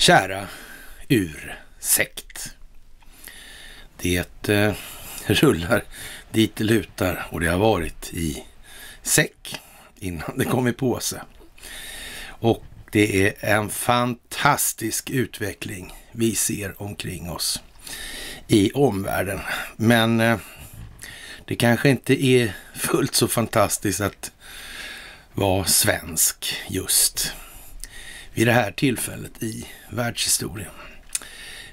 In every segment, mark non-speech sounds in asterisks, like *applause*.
kära ursekt. Det eh, *laughs* rullar dit det lutar och det har varit i säck innan det kom i påse. Och det är en fantastisk utveckling vi ser omkring oss i omvärlden. Men eh, det kanske inte är fullt så fantastiskt att vara svensk just vid det här tillfället i världshistorien.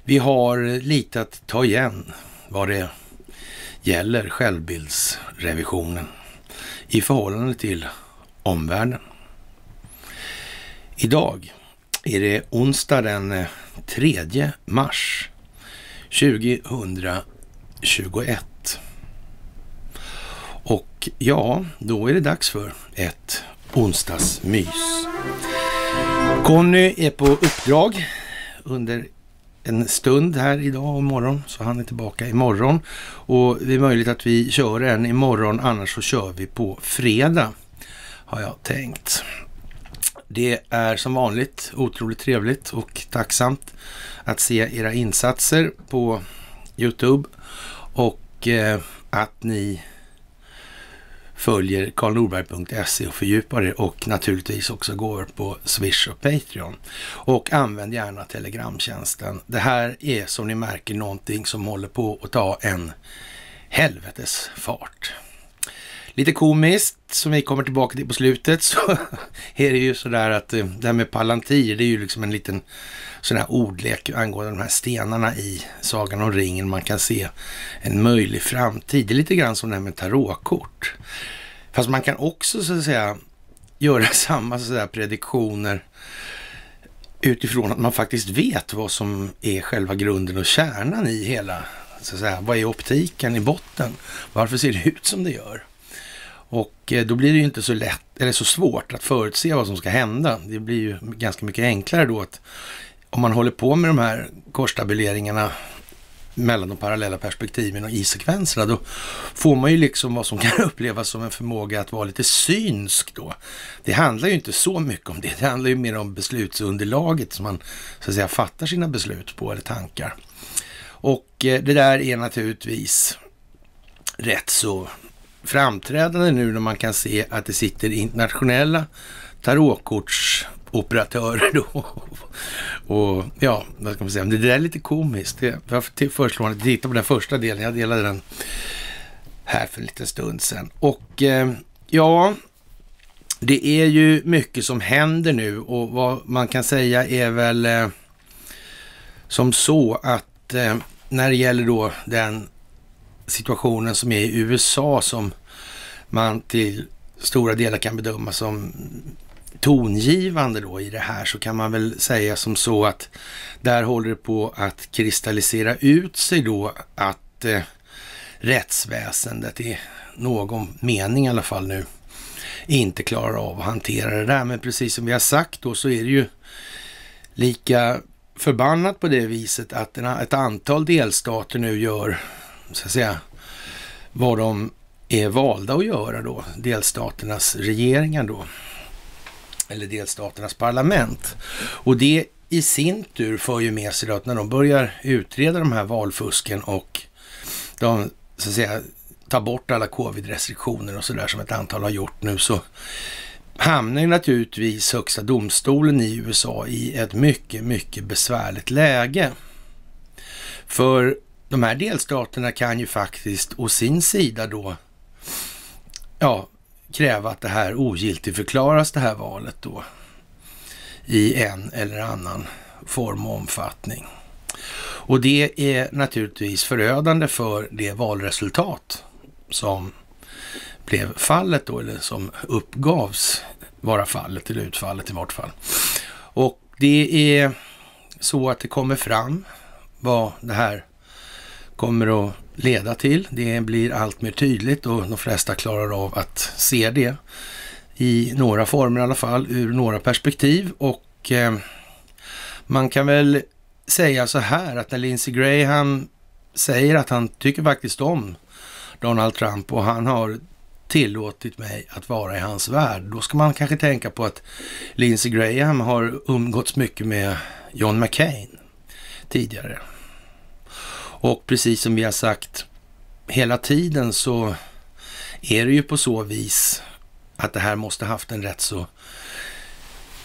Vi har lite att ta igen vad det gäller självbildsrevisionen i förhållande till omvärlden. Idag är det onsdag den eh, 3 mars 2021. Och ja, då är det dags för ett onsdagsmys. Conny är på uppdrag under en stund här idag och imorgon, så han är tillbaka imorgon. Och det är möjligt att vi kör en imorgon, annars så kör vi på fredag, har jag tänkt. Det är som vanligt otroligt trevligt och tacksamt att se era insatser på Youtube och eh, att ni följer karlnorberg.se och fördjupar er och naturligtvis också går på Swish och Patreon. Och använd gärna Telegramtjänsten. Det här är som ni märker någonting som håller på att ta en helvetes fart. Lite komiskt som vi kommer tillbaka till på slutet så *laughs* är det ju sådär att eh, det här med Palantir, det är ju liksom en liten sån här ordlek angående de här stenarna i Sagan om ringen. Man kan se en möjlig framtid. Det är lite grann som det här med tarotkort. Fast man kan också så att säga göra *laughs* samma sådär prediktioner utifrån att man faktiskt vet vad som är själva grunden och kärnan i hela, så att säga, vad är optiken i botten? Varför ser det ut som det gör? Och eh, då blir det ju inte så lätt, eller så svårt att förutse vad som ska hända. Det blir ju ganska mycket enklare då att om man håller på med de här korstabuleringarna mellan de parallella perspektiven och i-sekvenserna, då får man ju liksom vad som *laughs* kan upplevas som en förmåga att vara lite synsk då. Det handlar ju inte så mycket om det. Det handlar ju mer om beslutsunderlaget som man så att säga fattar sina beslut på eller tankar. Och eh, det där är naturligtvis rätt så framträdande nu när man kan se att det sitter internationella tarotkortsoperatörer då. Och ja, vad ska man säga, det där är lite komiskt. Jag föreslår att titta på den första delen, jag delade den här för en liten stund sedan. Och eh, ja, det är ju mycket som händer nu och vad man kan säga är väl eh, som så att eh, när det gäller då den situationen som är i USA som man till stora delar kan bedöma som tongivande då i det här så kan man väl säga som så att där håller det på att kristallisera ut sig då att eh, rättsväsendet i någon mening i alla fall nu inte klarar av att hantera det där. Men precis som vi har sagt då så är det ju lika förbannat på det viset att ett antal delstater nu gör så att säga vad de är valda att göra då, delstaternas regeringar då, eller delstaternas parlament. Och det i sin tur för ju med sig då att när de börjar utreda de här valfusken och de så att säga tar bort alla covid-restriktioner och sådär som ett antal har gjort nu så hamnar ju naturligtvis högsta domstolen i USA i ett mycket, mycket besvärligt läge. För de här delstaterna kan ju faktiskt å sin sida då ja, kräva att det här ogiltigförklaras det här valet då i en eller annan form och omfattning. Och det är naturligtvis förödande för det valresultat som blev fallet då, eller som uppgavs vara fallet, eller utfallet i vart fall. Och det är så att det kommer fram vad det här kommer att leda till. Det blir allt mer tydligt och de flesta klarar av att se det i några former i alla fall, ur några perspektiv. Och eh, man kan väl säga så här att när Lindsey Graham säger att han tycker faktiskt om Donald Trump och han har tillåtit mig att vara i hans värld. Då ska man kanske tänka på att Lindsey Graham har umgåtts mycket med John McCain tidigare. Och precis som vi har sagt hela tiden så är det ju på så vis att det här måste haft en rätt så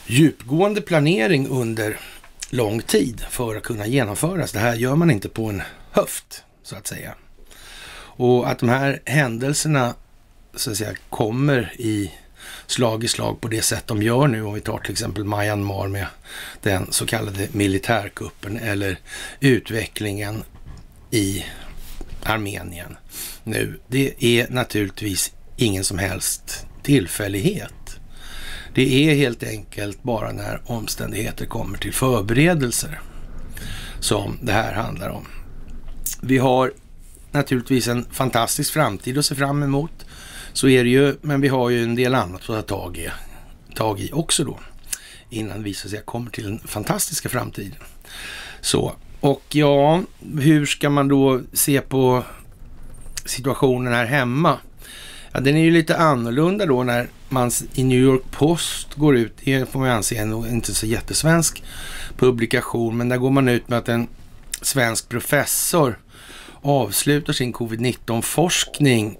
djupgående planering under lång tid för att kunna genomföras. Det här gör man inte på en höft, så att säga. Och att de här händelserna så att säga kommer i slag i slag på det sätt de gör nu. Om vi tar till exempel Myanmar med den så kallade militärkuppen eller utvecklingen i Armenien nu. Det är naturligtvis ingen som helst tillfällighet. Det är helt enkelt bara när omständigheter kommer till förberedelser som det här handlar om. Vi har naturligtvis en fantastisk framtid att se fram emot. Så är det ju, men vi har ju en del annat att ta tag i, tag i också då. Innan vi så att säga kommer till den fantastiska framtiden. Så, och ja, hur ska man då se på situationen här hemma? Ja, den är ju lite annorlunda då när man i New York Post går ut, det får man ju anse en inte så jättesvensk publikation, men där går man ut med att en svensk professor avslutar sin covid-19 forskning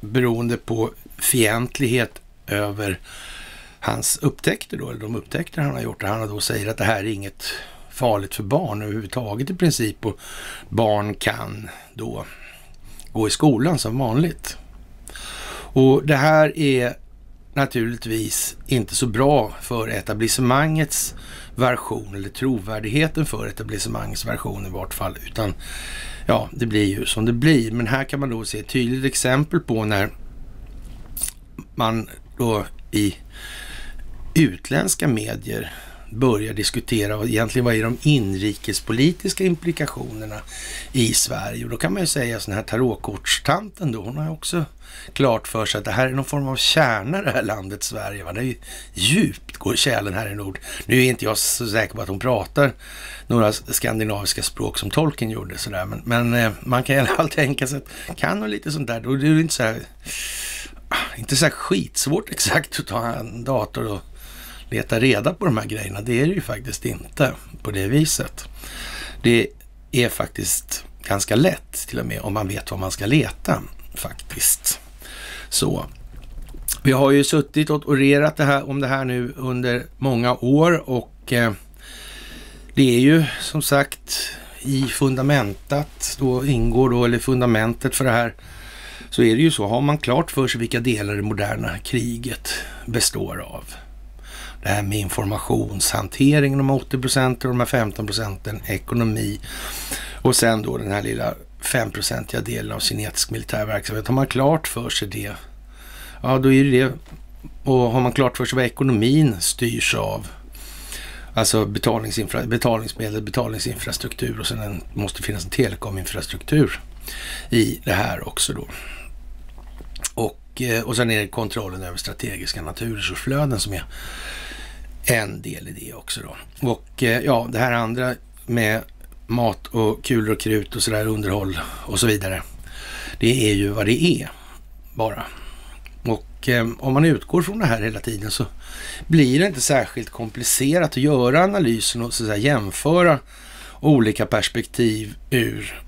beroende på fientlighet över hans upptäckter då, eller de upptäckter han har gjort. Han då säger att det här är inget farligt för barn överhuvudtaget i princip och barn kan då gå i skolan som vanligt. Och det här är naturligtvis inte så bra för etablissemangets version eller trovärdigheten för etablissemangets version i vart fall, utan ja, det blir ju som det blir. Men här kan man då se ett tydligt exempel på när man då i utländska medier börjar diskutera och egentligen vad är de inrikespolitiska implikationerna i Sverige. Och då kan man ju säga sån här tarotkortstanten då, hon har ju också klart för sig att det här är någon form av kärna det här landet Sverige. Va? Det är ju djupt går kärlen här i nord. Nu är inte jag så säker på att hon pratar några skandinaviska språk som tolken gjorde sådär. Men, men eh, man kan i alla fall *laughs* tänka sig att kan hon lite sånt där, då är det inte så här, ah, inte så här skitsvårt *laughs* exakt att ta en dator och leta reda på de här grejerna. Det är det ju faktiskt inte på det viset. Det är faktiskt ganska lätt till och med om man vet vad man ska leta faktiskt. Så. Vi har ju suttit och orerat det här, om det här nu under många år och eh, det är ju som sagt i fundamentet, då ingår då, eller fundamentet för det här, så är det ju så, har man klart för sig vilka delar det moderna kriget består av. Det här med informationshanteringen, de 80 procenten och de här 15 procenten ekonomi och sen då den här lilla 5-procentiga delen av kinetisk militär verksamhet. Har man klart för sig det, ja då är det det. Och har man klart för sig vad ekonomin styrs av, alltså betalningsinfra betalningsmedel, betalningsinfrastruktur och sen en, måste finnas en telekominfrastruktur i det här också då. Eh, och, sen är det kontrollen över strategiska naturresursflöden som är en del i det också då. Och eh, ja, det här andra med mat och kulor och krut och sådär, underhåll och så vidare. Det är ju vad det är bara. Och eh, om man utgår från det här hela tiden så blir det inte särskilt komplicerat att göra analysen och så att säga, jämföra olika perspektiv ur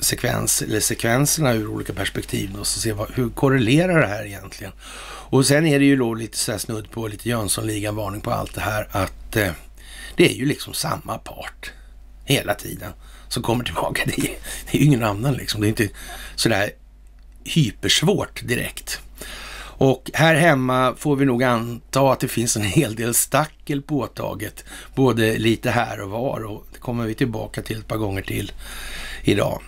sekvens, eller sekvenserna ur olika perspektiv och så se vad, hur korrelerar det här egentligen. Och sen är det ju då lite så här snudd på lite Jönssonligan-varning på allt det här att eh, det är ju liksom samma part hela tiden som kommer tillbaka. Det är, det är ju ingen annan liksom. Det är inte sådär hypersvårt direkt. Och här hemma får vi nog anta att det finns en hel del stackel påtaget, både lite här och var och det kommer vi tillbaka till ett par gånger till idag.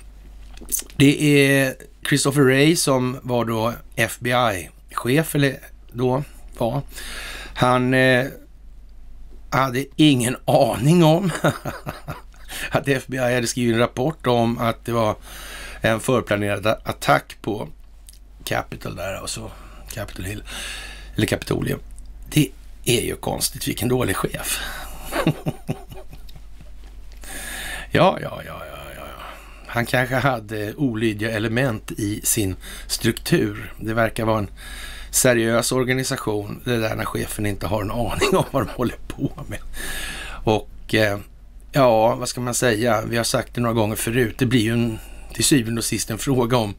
Det är Christopher Wray som var då FBI-chef, eller då var. Han eh, hade ingen aning om *laughs* att FBI hade skrivit en rapport om att det var en förplanerad attack på Capitol där, alltså Capitol Hill, eller Capitolium. Det är ju konstigt, vilken dålig chef. *laughs* ja, ja, ja, ja. Han kanske hade olydiga element i sin struktur. Det verkar vara en seriös organisation, det där när chefen inte har en aning om vad de håller på med. Och eh, ja, vad ska man säga? Vi har sagt det några gånger förut. Det blir ju en, till syvende och sist en fråga om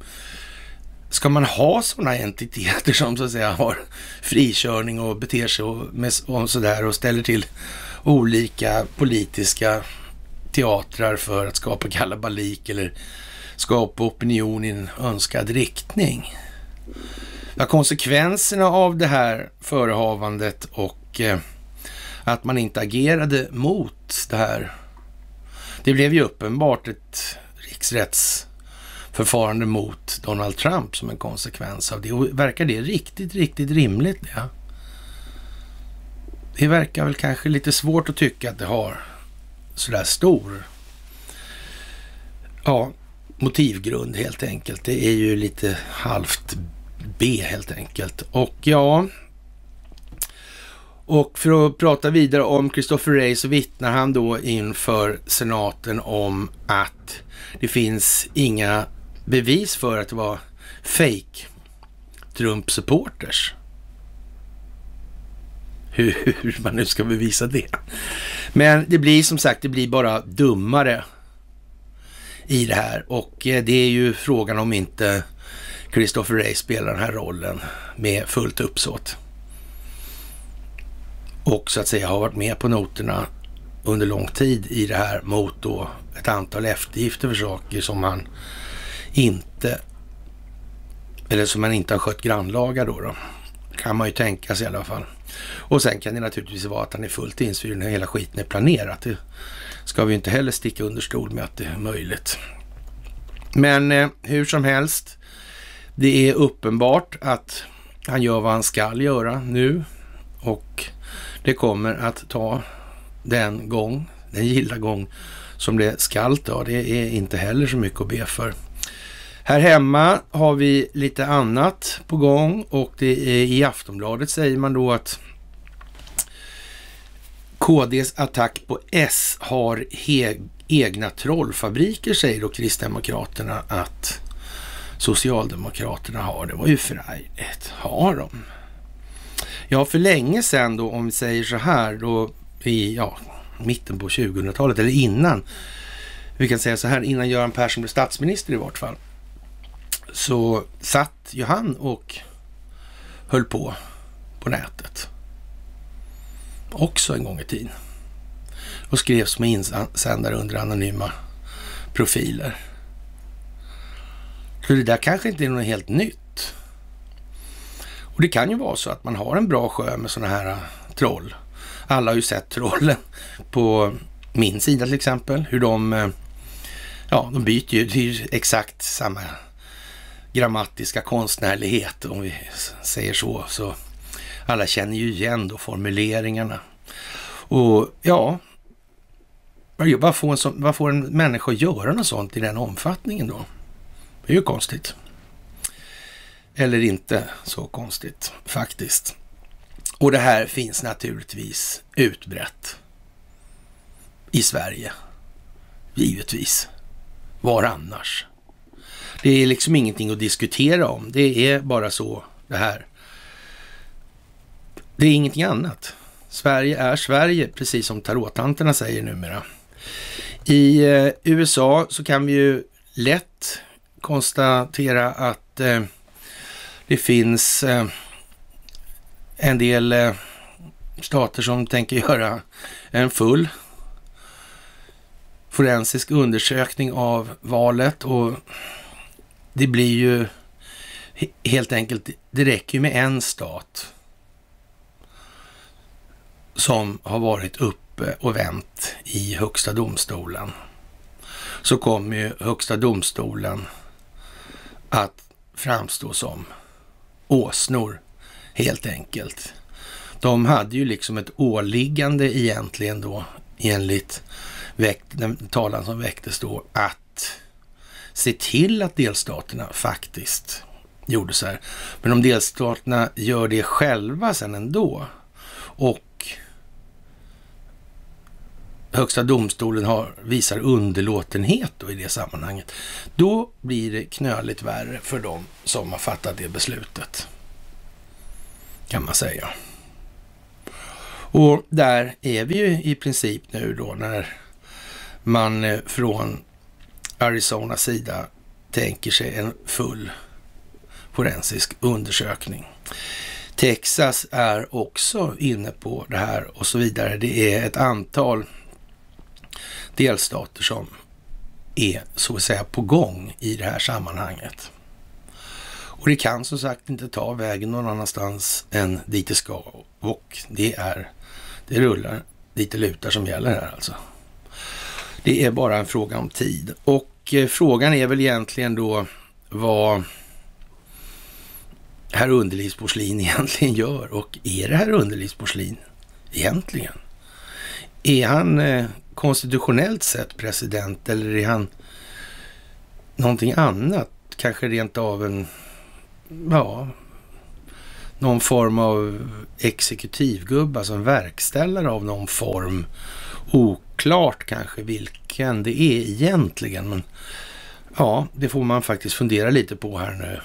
Ska man ha sådana entiteter som så att säga har frikörning och beter sig och, med, och sådär och ställer till olika politiska teatrar för att skapa kalabalik eller skapa opinion i en önskad riktning? Ja, konsekvenserna av det här förehavandet och eh, att man inte agerade mot det här. Det blev ju uppenbart ett riksrättsförfarande mot Donald Trump som en konsekvens av det. Och verkar det riktigt, riktigt rimligt? Ja? Det verkar väl kanske lite svårt att tycka att det har sådär stor ja, motivgrund helt enkelt. Det är ju lite halvt B helt enkelt. Och ja, och för att prata vidare om Christopher Wray så vittnar han då inför senaten om att det finns inga bevis för att det var fake Trump-supporters hur man nu ska bevisa det. Men det blir som sagt, det blir bara dummare i det här och eh, det är ju frågan om inte Christopher Ray spelar den här rollen med fullt uppsåt. Och så att säga har varit med på noterna under lång tid i det här mot då ett antal eftergifter för saker som han inte eller som man inte har skött grannlaga då, då. Kan man ju tänka sig i alla fall. Och sen kan det naturligtvis vara att han är fullt insvuren när hela skiten är planerat. Det ska vi inte heller sticka under stol med att det är möjligt. Men eh, hur som helst, det är uppenbart att han gör vad han skall göra nu och det kommer att ta den gång, den gilla gång som det skall ta. Det är inte heller så mycket att be för. Här hemma har vi lite annat på gång och det är i Aftonbladet säger man då att KDs attack på S har egna trollfabriker säger då Kristdemokraterna att Socialdemokraterna har. Det var ju förargligt. Har de? Ja, för länge sedan då, om vi säger så här, då i ja, mitten på 2000-talet, eller innan, vi kan säga så här, innan Göran Persson blev statsminister i vart fall, så satt ju han och höll på på nätet. Också en gång i tiden. Och skrev med insändare under anonyma profiler. Så det där kanske inte är något helt nytt. Och det kan ju vara så att man har en bra sjö med sådana här äh, troll. Alla har ju sett trollen *laughs* på min sida till exempel. Hur de, äh, ja, de byter ju. Det är ju exakt samma grammatiska konstnärlighet om vi säger så. Så alla känner ju igen då formuleringarna. Och ja, vad får, en, sån, vad får en människa att göra något sånt i den omfattningen då? Det är ju konstigt. Eller inte så konstigt faktiskt. Och det här finns naturligtvis utbrett i Sverige. Givetvis. Var annars? Det är liksom ingenting att diskutera om. Det är bara så det här. Det är ingenting annat. Sverige är Sverige, precis som tarottanterna säger numera. I eh, USA så kan vi ju lätt konstatera att eh, det finns eh, en del eh, stater som tänker göra en full forensisk undersökning av valet och det blir ju helt enkelt, det räcker ju med en stat som har varit uppe och vänt i Högsta domstolen. Så kommer ju Högsta domstolen att framstå som åsnor helt enkelt. De hade ju liksom ett åliggande egentligen då enligt väckt, den talan som väcktes då att se till att delstaterna faktiskt gjorde så här. Men om delstaterna gör det själva sen ändå och Högsta domstolen har, visar underlåtenhet då i det sammanhanget, då blir det knöligt värre för dem som har fattat det beslutet. Kan man säga. Och där är vi ju i princip nu då när man eh, från Arizonas sida tänker sig en full forensisk undersökning. Texas är också inne på det här och så vidare. Det är ett antal delstater som är så att säga på gång i det här sammanhanget. Och det kan som sagt inte ta vägen någon annanstans än dit det ska och det är, det rullar dit det lutar som gäller här alltså. Det är bara en fråga om tid och eh, frågan är väl egentligen då vad herr underlivsporslin *laughs* egentligen gör och är det herr underlivsporslin egentligen? Är han eh, konstitutionellt sett president eller är han någonting annat? Kanske rent av en, ja, någon form av exekutivgubbe, alltså en verkställare av någon form klart kanske vilken det är egentligen, men ja, det får man faktiskt fundera lite på här nu.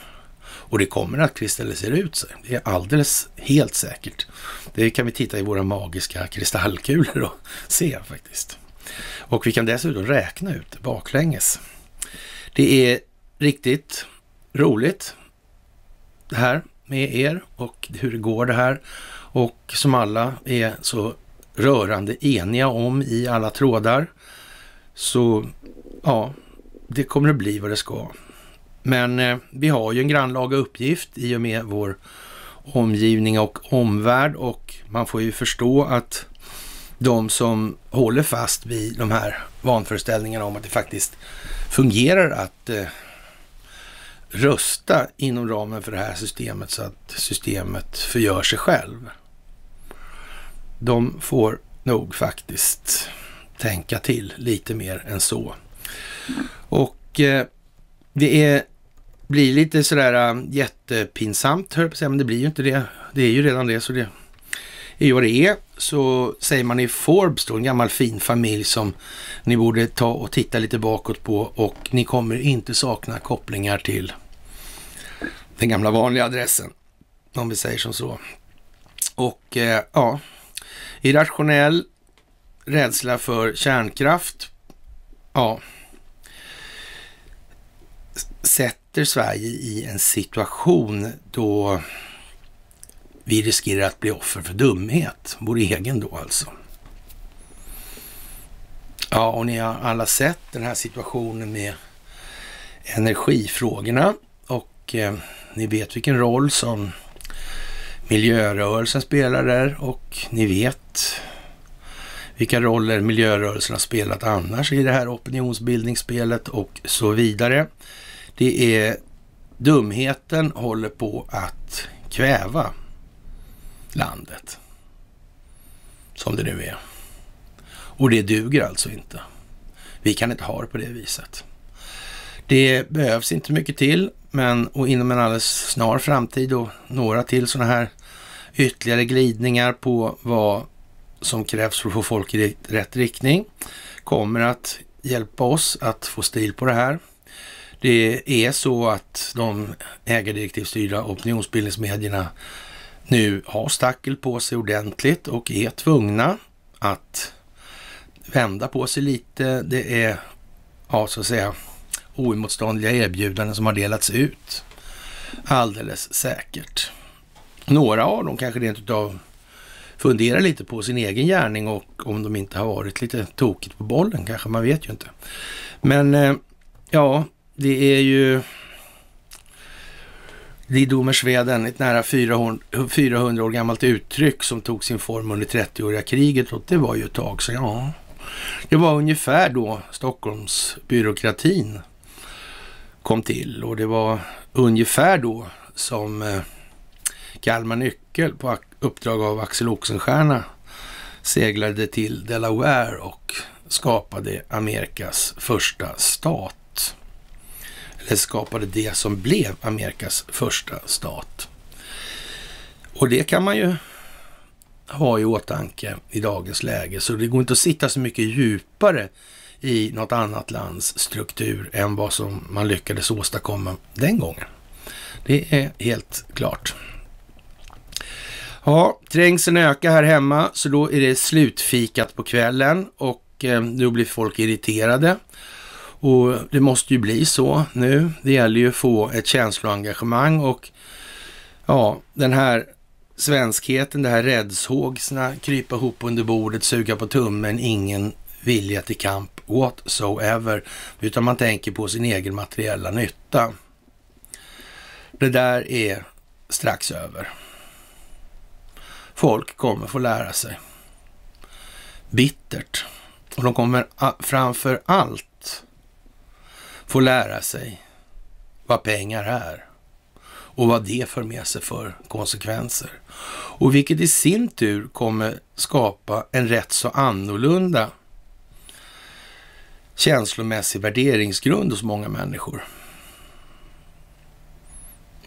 Och det kommer att kristallisera ut sig. Det är alldeles helt säkert. Det kan vi titta i våra magiska kristallkulor och *laughs* se faktiskt. Och vi kan dessutom räkna ut det baklänges. Det är riktigt roligt det här med er och hur det går det här. Och som alla är så rörande eniga om i alla trådar. Så ja, det kommer att bli vad det ska. Men eh, vi har ju en grannlaga uppgift i och med vår omgivning och omvärld och man får ju förstå att de som håller fast vid de här vanföreställningarna om att det faktiskt fungerar att eh, rösta inom ramen för det här systemet så att systemet förgör sig själv. De får nog faktiskt tänka till lite mer än så. Och eh, det är, blir lite sådär äh, jättepinsamt, hör jag på säga, men det blir ju inte det. Det är ju redan det, så det är ju vad det är. Så säger man i Forbes då, en gammal fin familj som ni borde ta och titta lite bakåt på och ni kommer inte sakna kopplingar till den gamla vanliga adressen, om vi säger som så. Och eh, ja, irrationell rädsla för kärnkraft. Ja, sätter Sverige i en situation då vi riskerar att bli offer för dumhet, vår egen då alltså. Ja, och ni har alla sett den här situationen med energifrågorna och eh, ni vet vilken roll som miljörörelsen spelar där och ni vet vilka roller miljörörelsen har spelat annars i det här opinionsbildningsspelet och så vidare. Det är dumheten håller på att kväva landet. Som det nu är. Och det duger alltså inte. Vi kan inte ha det på det viset. Det behövs inte mycket till, men och inom en alldeles snar framtid och några till sådana här ytterligare glidningar på vad som krävs för att få folk i rätt riktning kommer att hjälpa oss att få stil på det här. Det är så att de ägardirektivstyrda opinionsbildningsmedierna nu har stackel på sig ordentligt och är tvungna att vända på sig lite. Det är, ja så att säga, oemotståndliga erbjudanden som har delats ut. Alldeles säkert. Några av dem kanske rent utav funderar lite på sin egen gärning och om de inte har varit lite tokigt på bollen kanske, man vet ju inte. Men eh, ja, det är ju Die Dummer ett nära 400, 400 år gammalt uttryck som tog sin form under 30-åriga kriget och det var ju ett tag sedan. Ja. Det var ungefär då Stockholmsbyråkratin kom till och det var ungefär då som eh, Kalmar Nyckel på uppdrag av Axel Oxenstierna seglade till Delaware och skapade Amerikas första stat eller skapade det som blev Amerikas första stat. Och det kan man ju ha i åtanke i dagens läge. Så det går inte att sitta så mycket djupare i något annat lands struktur än vad som man lyckades åstadkomma den gången. Det är helt klart. Ja, trängseln ökar här hemma, så då är det slutfikat på kvällen och eh, då blir folk irriterade. Och det måste ju bli så nu. Det gäller ju att få ett känsloengagemang och ja, den här svenskheten, det här räddshågsna, krypa ihop under bordet, suga på tummen, ingen vilja till kamp whatsoever, utan man tänker på sin egen materiella nytta. Det där är strax över. Folk kommer få lära sig. Bittert. Och de kommer framför allt få lära sig vad pengar är och vad det för med sig för konsekvenser. Och vilket i sin tur kommer skapa en rätt så annorlunda känslomässig värderingsgrund hos många människor.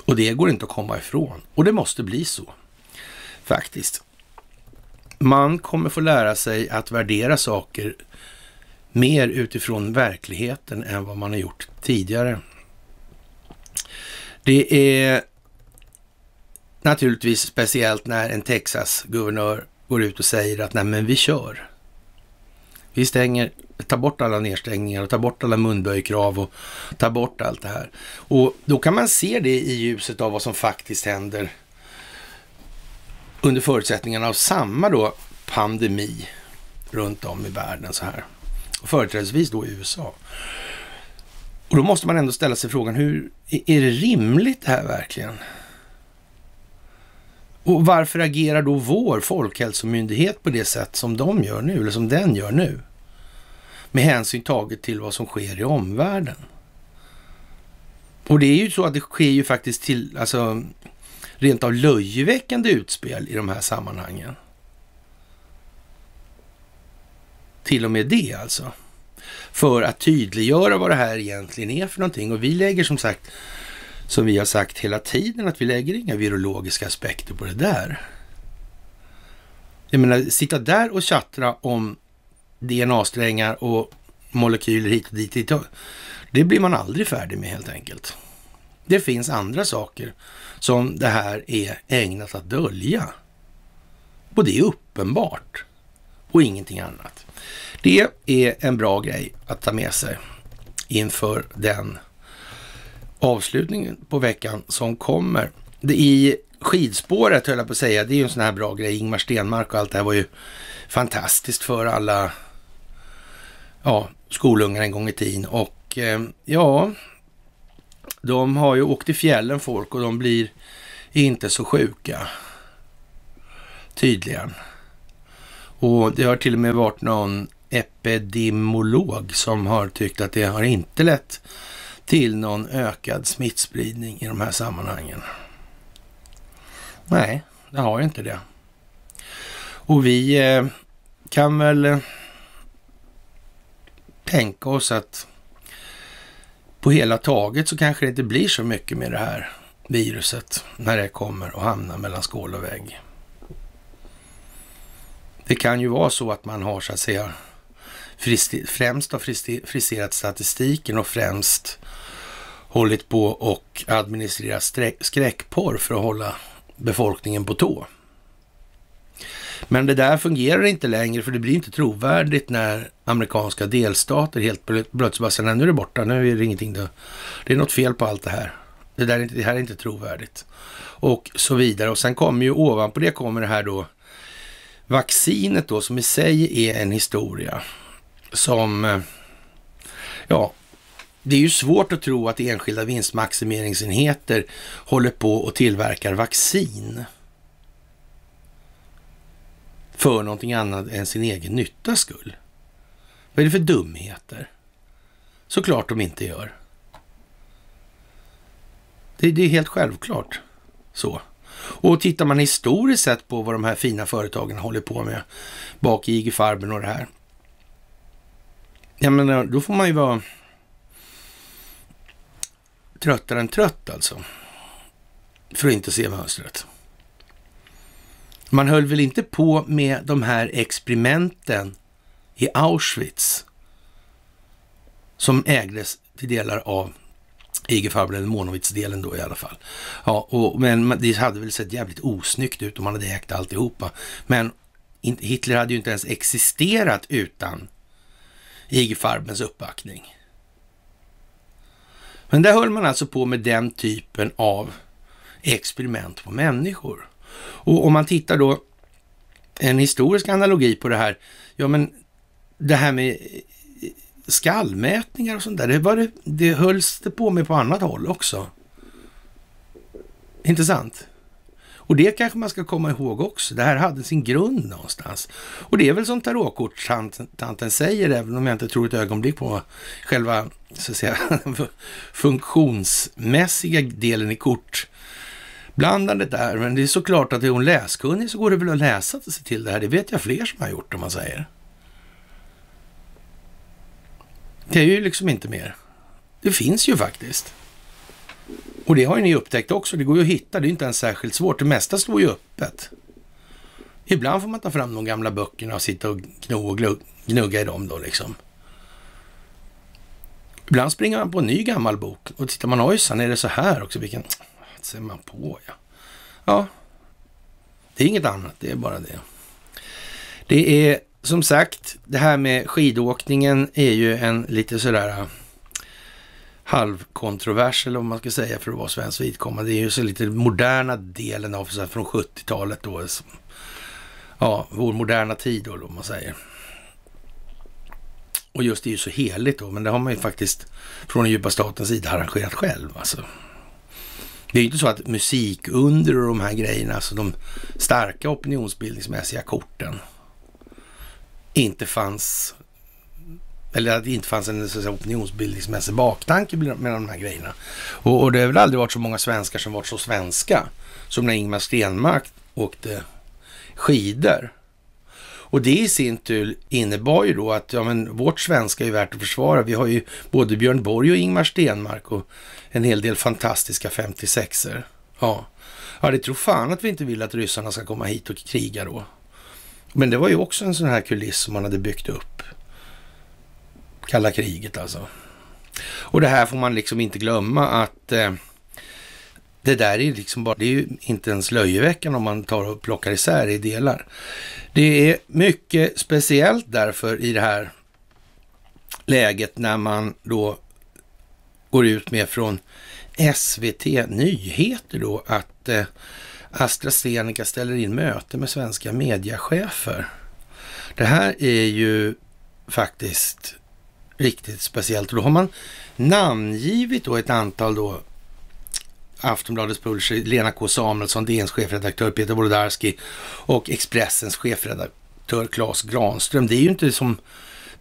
Och det går inte att komma ifrån. Och det måste bli så, faktiskt. Man kommer få lära sig att värdera saker mer utifrån verkligheten än vad man har gjort tidigare. Det är naturligtvis speciellt när en Texas-guvernör går ut och säger att nej men vi kör. Vi stänger, tar bort alla nedstängningar och tar bort alla munböjkrav och tar bort allt det här. Och då kan man se det i ljuset av vad som faktiskt händer under förutsättningarna av samma då pandemi runt om i världen så här. Och företrädesvis då i USA. Och då måste man ändå ställa sig frågan, hur är det rimligt det här verkligen? Och varför agerar då vår folkhälsomyndighet på det sätt som de gör nu, eller som den gör nu? Med hänsyn taget till vad som sker i omvärlden. Och det är ju så att det sker ju faktiskt till, alltså rent av löjeväckande utspel i de här sammanhangen. Till och med det alltså. För att tydliggöra vad det här egentligen är för någonting. Och vi lägger som sagt som vi har sagt hela tiden, att vi lägger inga virologiska aspekter på det där. Jag menar, sitta där och tjattra om DNA-strängar och molekyler hit och dit, dit. det blir man aldrig färdig med helt enkelt. Det finns andra saker som det här är ägnat att dölja. Och det är uppenbart och ingenting annat. Det är en bra grej att ta med sig inför den avslutningen på veckan som kommer. Det I skidspåret höll jag på att säga, det är ju en sån här bra grej. Ingmar Stenmark och allt det här var ju fantastiskt för alla ja, skolungar en gång i tiden. Och eh, ja, de har ju åkt i fjällen folk och de blir inte så sjuka. Tydligen. Och det har till och med varit någon epidemiolog som har tyckt att det har inte lett till någon ökad smittspridning i de här sammanhangen. Nej, det har inte det. Och vi eh, kan väl eh, tänka oss att på hela taget så kanske det inte blir så mycket med det här viruset när det kommer och hamnar mellan skål och vägg. Det kan ju vara så att man har så att säga främst har friserat statistiken och främst hållit på och administrerat skräckporr för att hålla befolkningen på tå. Men det där fungerar inte längre för det blir inte trovärdigt när amerikanska delstater helt plötsligt bara säger nu är det borta, nu är det ingenting. Det, det är något fel på allt det här. Det, där det här är inte trovärdigt. Och så vidare. Och sen kommer ju ovanpå det kommer det här då vaccinet då som i sig är en historia som, eh, ja, det är ju svårt att tro att enskilda vinstmaximeringsenheter håller på och tillverkar vaccin för någonting annat än sin egen nyttas skull. Vad är det för dumheter? Såklart de inte gör. Det, det är helt självklart så. Och tittar man historiskt sett på vad de här fina företagen håller på med bak i IG Farben och det här. Ja, men då får man ju vara tröttare än trött alltså. För att inte se mönstret. Man höll väl inte på med de här experimenten i Auschwitz som ägdes till delar av IG Farben, eller Monowitz-delen då i alla fall. Ja, och, men det hade väl sett jävligt osnyggt ut om man hade ägt alltihopa. Men Hitler hade ju inte ens existerat utan IG Farbens uppbackning. Men där höll man alltså på med den typen av experiment på människor. Och om man tittar då en historisk analogi på det här, ja men det här med eh, skallmätningar och sånt där, det, var det, det hölls det på med på annat håll också. Intressant. Och det kanske man ska komma ihåg också. Det här hade sin grund någonstans. Och det är väl som tarotkortstanten säger, även om jag inte tror ett ögonblick på själva så att säga, *laughs* funktionsmässiga delen i kort. Blandandet där. Men det är såklart att är hon läskunnig så går det väl att läsa sig till det här. Det vet jag fler som har gjort om man säger. Det är ju liksom inte mer. Det finns ju faktiskt. Och det har ju ni upptäckt också. Det går ju att hitta. Det är inte ens särskilt svårt. Det mesta står ju öppet. Ibland får man ta fram de gamla böckerna och sitta och gno och gnugga i dem då liksom. Ibland springer man på en ny gammal bok och tittar man ojsan, är det så här också? Vilken ser man på ja. Ja, det är inget annat, det är bara det. Det är som sagt, det här med skidåkningen är ju en lite sådär äh, halvkontrovers, eller vad man ska säga för att vara svensk vidkommande. Det är ju så lite moderna delen av så från 70-talet då. Ja, vår moderna tid då, om man säger. Och just det är ju så heligt då, men det har man ju faktiskt från den djupa statens sida arrangerat själv. Alltså. Det är ju inte så att musikunder och de här grejerna, alltså de starka opinionsbildningsmässiga korten, inte fanns eller att det inte fanns en så säga, opinionsbildningsmässig baktanke med de här grejerna. Och, och det har väl aldrig varit så många svenskar som varit så svenska som när Ingmar Stenmark åkte skidor. Och det i sin tur innebar ju då att ja, men vårt svenska är värt att försvara. Vi har ju både Björn Borg och Ingmar Stenmark och en hel del fantastiska 56er. Ja. ja, det tror fan att vi inte vill att ryssarna ska komma hit och kriga då. Men det var ju också en sån här kuliss som man hade byggt upp. Kalla kriget alltså. Och det här får man liksom inte glömma att eh, det där är liksom bara, det är ju inte ens löjeväckande om man tar och plockar isär i delar. Det är mycket speciellt därför i det här läget när man då går ut med från SVT Nyheter då att eh, AstraZeneca ställer in möte med svenska mediechefer. Det här är ju faktiskt riktigt speciellt. Och då har man namngivit då ett antal då Aftonbladets publisher Lena K Samuelsson, DNs chefredaktör Peter Wolodarski och Expressens chefredaktör Claes Granström. Det är ju inte som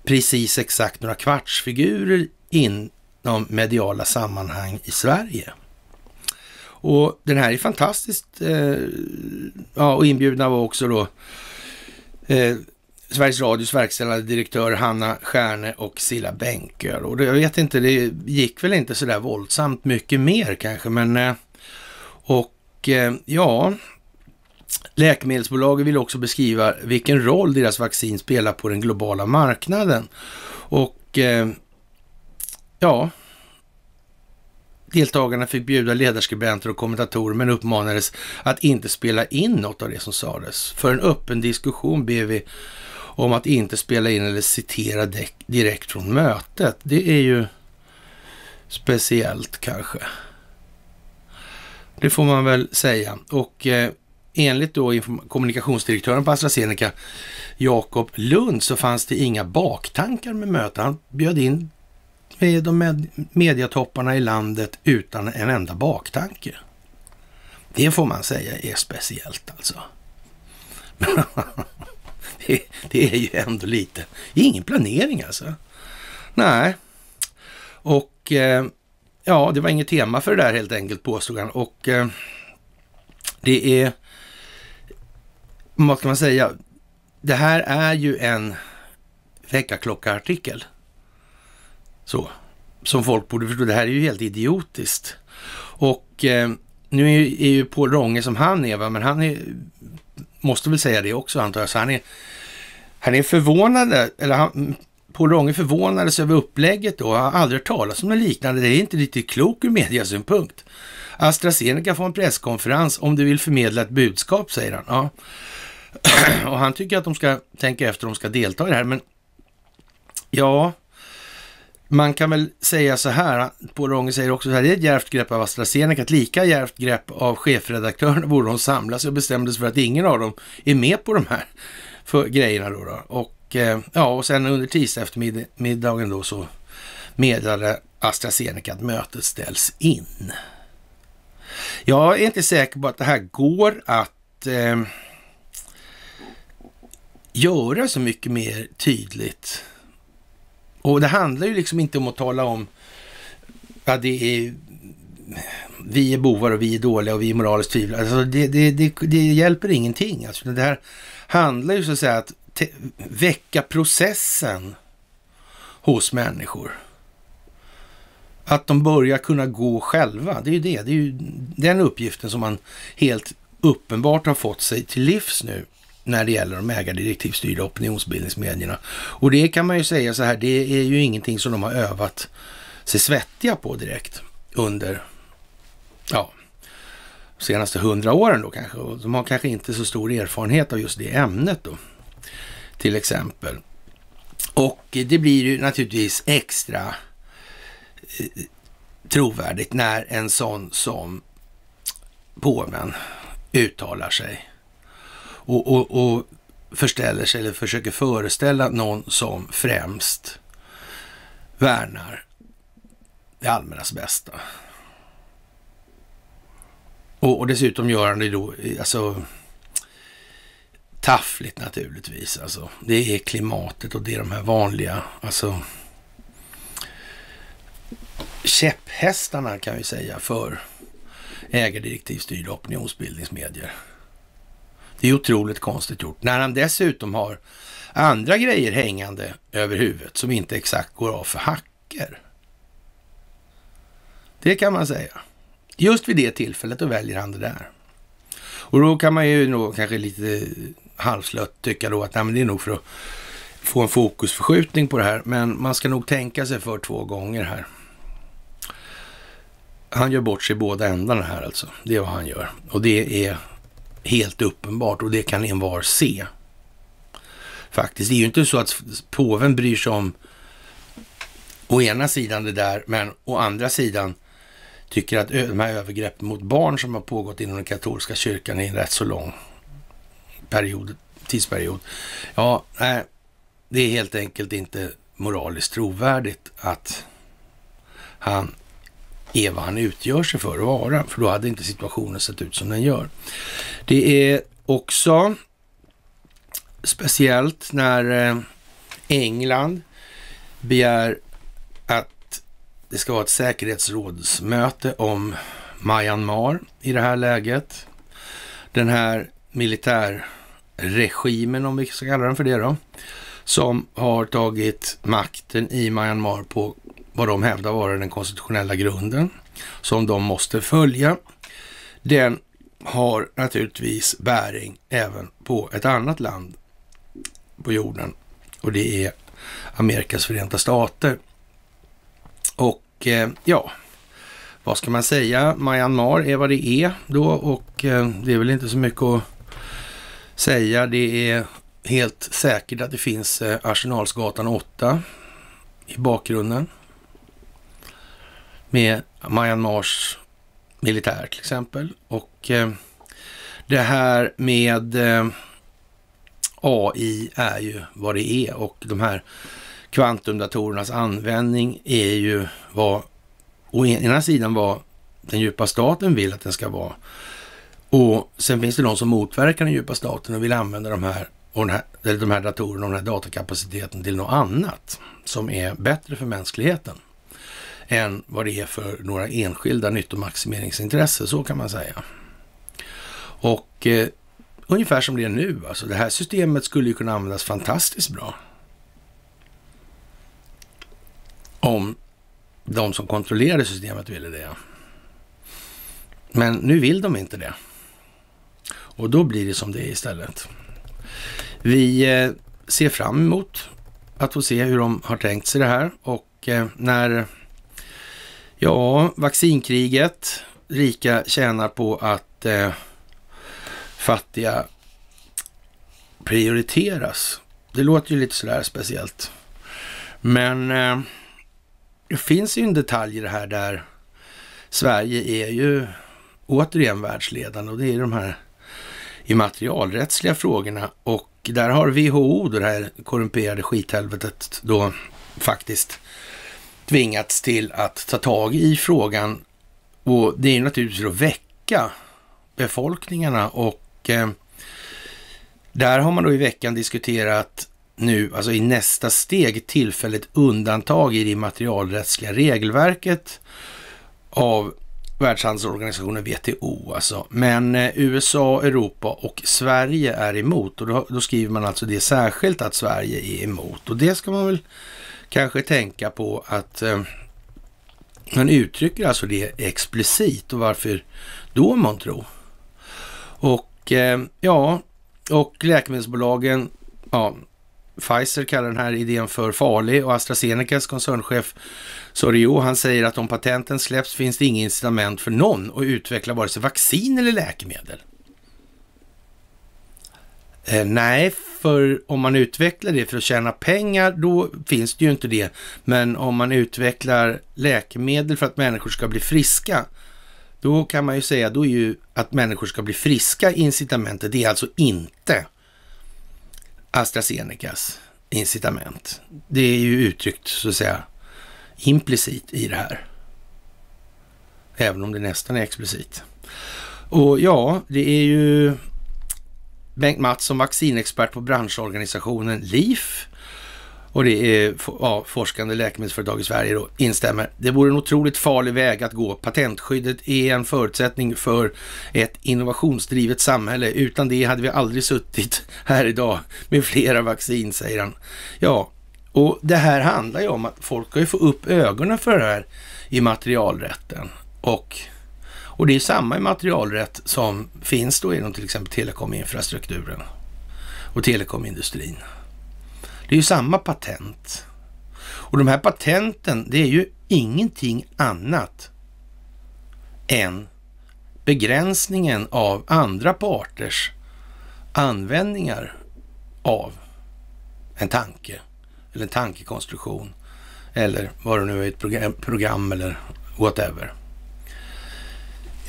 precis exakt några kvartsfigurer inom mediala sammanhang i Sverige. Och den här är fantastiskt, eh, ja, och inbjudna var också då eh, Sveriges Radios verkställande direktör Hanna Stjärne och Silla Bänköl. Och jag vet inte, det gick väl inte sådär våldsamt mycket mer kanske, men eh, och eh, ja, Läkemedelsbolaget vill också beskriva vilken roll deras vaccin spelar på den globala marknaden. Och eh, ja, Deltagarna fick bjuda ledarskribenter och kommentatorer men uppmanades att inte spela in något av det som sades. För en öppen diskussion ber vi om att inte spela in eller citera direkt från mötet. Det är ju speciellt kanske. Det får man väl säga. Och eh, enligt då kommunikationsdirektören på AstraZeneca, Jakob Lund, så fanns det inga baktankar med mötet. Han bjöd in med de med mediatopparna i landet utan en enda baktanke. Det får man säga är speciellt alltså. *laughs* *laughs* det, det, är ju ändå lite, ingen planering alltså. Nej, och eh, ja, det var inget tema för det där helt enkelt påstod han. Och eh, det är, vad ska man säga, det här är ju en väckarklocka-artikel. Så, som folk borde förstå. Det här är ju helt idiotiskt. Och eh, nu är ju, är ju Paul Ronge som han är, va? men han är måste väl säga det också antar jag. Så han är, han är förvånad, eller han, Paul Ronge förvånades över upplägget då. Han har aldrig hört talas om något liknande. Det är inte riktigt klokt ur mediasynpunkt. AstraZeneca får en presskonferens om du vill förmedla ett budskap, säger han. Ja. *clears throat* Och han tycker att de ska tänka efter om de ska delta i det här, men ja, man kan väl säga så här, Paul Ronge säger också så här, det är ett djärvt grepp av AstraZeneca, ett lika djärvt grepp av chefredaktörerna *laughs* borde de samlas och bestämdes för att ingen av dem är med på de här *laughs* för grejerna då. då. Och eh, ja, och sen under tisdag eftermiddagen då så meddelade AstraZeneca att mötet ställs in. Jag är inte säker på att det här går att eh, göra så mycket mer tydligt. Och det handlar ju liksom inte om att tala om att det är vi är bovar och vi är dåliga och vi är moraliskt tvivlare. Alltså det, det, det, det hjälper ingenting. Alltså det här handlar ju så att säga att väcka processen hos människor. Att de börjar kunna gå själva. Det är ju det. Det är ju den uppgiften som man helt uppenbart har fått sig till livs nu när det gäller de ägardirektivstyrda opinionsbildningsmedierna. Och det kan man ju säga så här, det är ju ingenting som de har övat sig svettiga på direkt under, ja, senaste hundra åren då kanske. Och de har kanske inte så stor erfarenhet av just det ämnet då, till exempel. Och det blir ju naturligtvis extra eh, trovärdigt när en sån som påven uttalar sig och, och, och förställer sig eller försöker föreställa någon som främst värnar det allmännas bästa. Och, och dessutom gör han det då, alltså taffligt naturligtvis. Alltså, det är klimatet och det är de här vanliga, alltså käpphästarna kan vi säga för ägardirektivstyrda opinionsbildningsmedier. Det är otroligt konstigt gjort. När han dessutom har andra grejer hängande över huvudet som inte exakt går av för hacker. Det kan man säga. Just vid det tillfället då väljer han det där. Och då kan man ju nog kanske lite halvslött tycka då att nej, men det är nog för att få en fokusförskjutning på det här. Men man ska nog tänka sig för två gånger här. Han gör bort sig i båda ändarna här alltså. Det är vad han gör. Och det är helt uppenbart och det kan en var se. Faktiskt. Det är ju inte så att påven bryr sig om å ena sidan det där, men å andra sidan tycker att de här övergreppen mot barn som har pågått inom den katolska kyrkan i en rätt så lång period, tidsperiod. Ja, nej, det är helt enkelt inte moraliskt trovärdigt att han är vad han utgör sig för att vara, för då hade inte situationen sett ut som den gör. Det är också speciellt när eh, England begär att det ska vara ett säkerhetsrådsmöte om Myanmar i det här läget. Den här militärregimen, om vi ska kalla den för det då, som har tagit makten i Myanmar på vad de hävdar vara den konstitutionella grunden som de måste följa. Den har naturligtvis bäring även på ett annat land på jorden och det är Amerikas förenta stater. Och eh, ja, vad ska man säga? Myanmar är vad det är då och eh, det är väl inte så mycket att säga. Det är helt säkert att det finns eh, Arsenalsgatan 8 i bakgrunden med Myanmars militär till exempel. Och eh, det här med eh, AI är ju vad det är och de här kvantumdatorernas användning är ju vad å ena sidan vad den djupa staten vill att den ska vara. Och sen finns det de som motverkar den djupa staten och vill använda de här, och här, de här datorerna och den här datakapaciteten till något annat som är bättre för mänskligheten än vad det är för några enskilda nyttomaximeringsintressen, så kan man säga. Och eh, ungefär som det är nu, alltså det här systemet skulle ju kunna användas fantastiskt bra. Om de som kontrollerade systemet ville det. Men nu vill de inte det. Och då blir det som det är istället. Vi eh, ser fram emot att få se hur de har tänkt sig det här och eh, när ja, vaccinkriget, rika tjänar på att eh, fattiga prioriteras. Det låter ju lite sådär speciellt. Men eh, det finns ju en detalj i det här där Sverige är ju återigen världsledande och det är de här immaterialrättsliga frågorna och där har WHO, det här korrumperade skithelvetet, då faktiskt tvingats till att ta tag i frågan. Och det är naturligtvis att väcka befolkningarna och eh, där har man då i veckan diskuterat nu, alltså i nästa steg, tillfälligt undantag i det immaterialrättsliga regelverket av Världshandelsorganisationen WTO alltså. Men eh, USA, Europa och Sverige är emot. Och då, då, skriver man alltså det särskilt att Sverige är emot. Och det ska man väl kanske tänka på att eh, man uttrycker alltså det explicit och varför då man tror. Och eh, ja, och läkemedelsbolagen, ja, Pfizer kallar den här idén för farlig och AstraZenecas koncernchef Sorio, han säger att om patenten släpps finns det inget incitament för någon att utveckla vare sig vaccin eller läkemedel. Eh, nej, för om man utvecklar det för att tjäna pengar, då finns det ju inte det. Men om man utvecklar läkemedel för att människor ska bli friska, då kan man ju säga då är ju att människor ska bli friska incitamentet. Det är alltså inte AstraZenecas incitament. Det är ju uttryckt så att säga implicit i det här. Även om det nästan är explicit. Och ja, det är ju Bengt Mattsson, vaccinexpert på branschorganisationen LIF och det är ja, forskande läkemedelsföretag i Sverige då, instämmer. Det vore en otroligt farlig väg att gå. Patentskyddet är en förutsättning för ett innovationsdrivet samhälle. Utan det hade vi aldrig suttit här idag med flera vaccin, säger han. Ja, och det här handlar ju om att folk ska ju få upp ögonen för det här i materialrätten. Och, och det är samma materialrätt som finns då inom till exempel telekominfrastrukturen och telekomindustrin. Det är ju samma patent. Och de här patenten, det är ju ingenting annat än begränsningen av andra parters användningar av en tanke eller en tankekonstruktion eller vad det nu är, ett program, program eller whatever.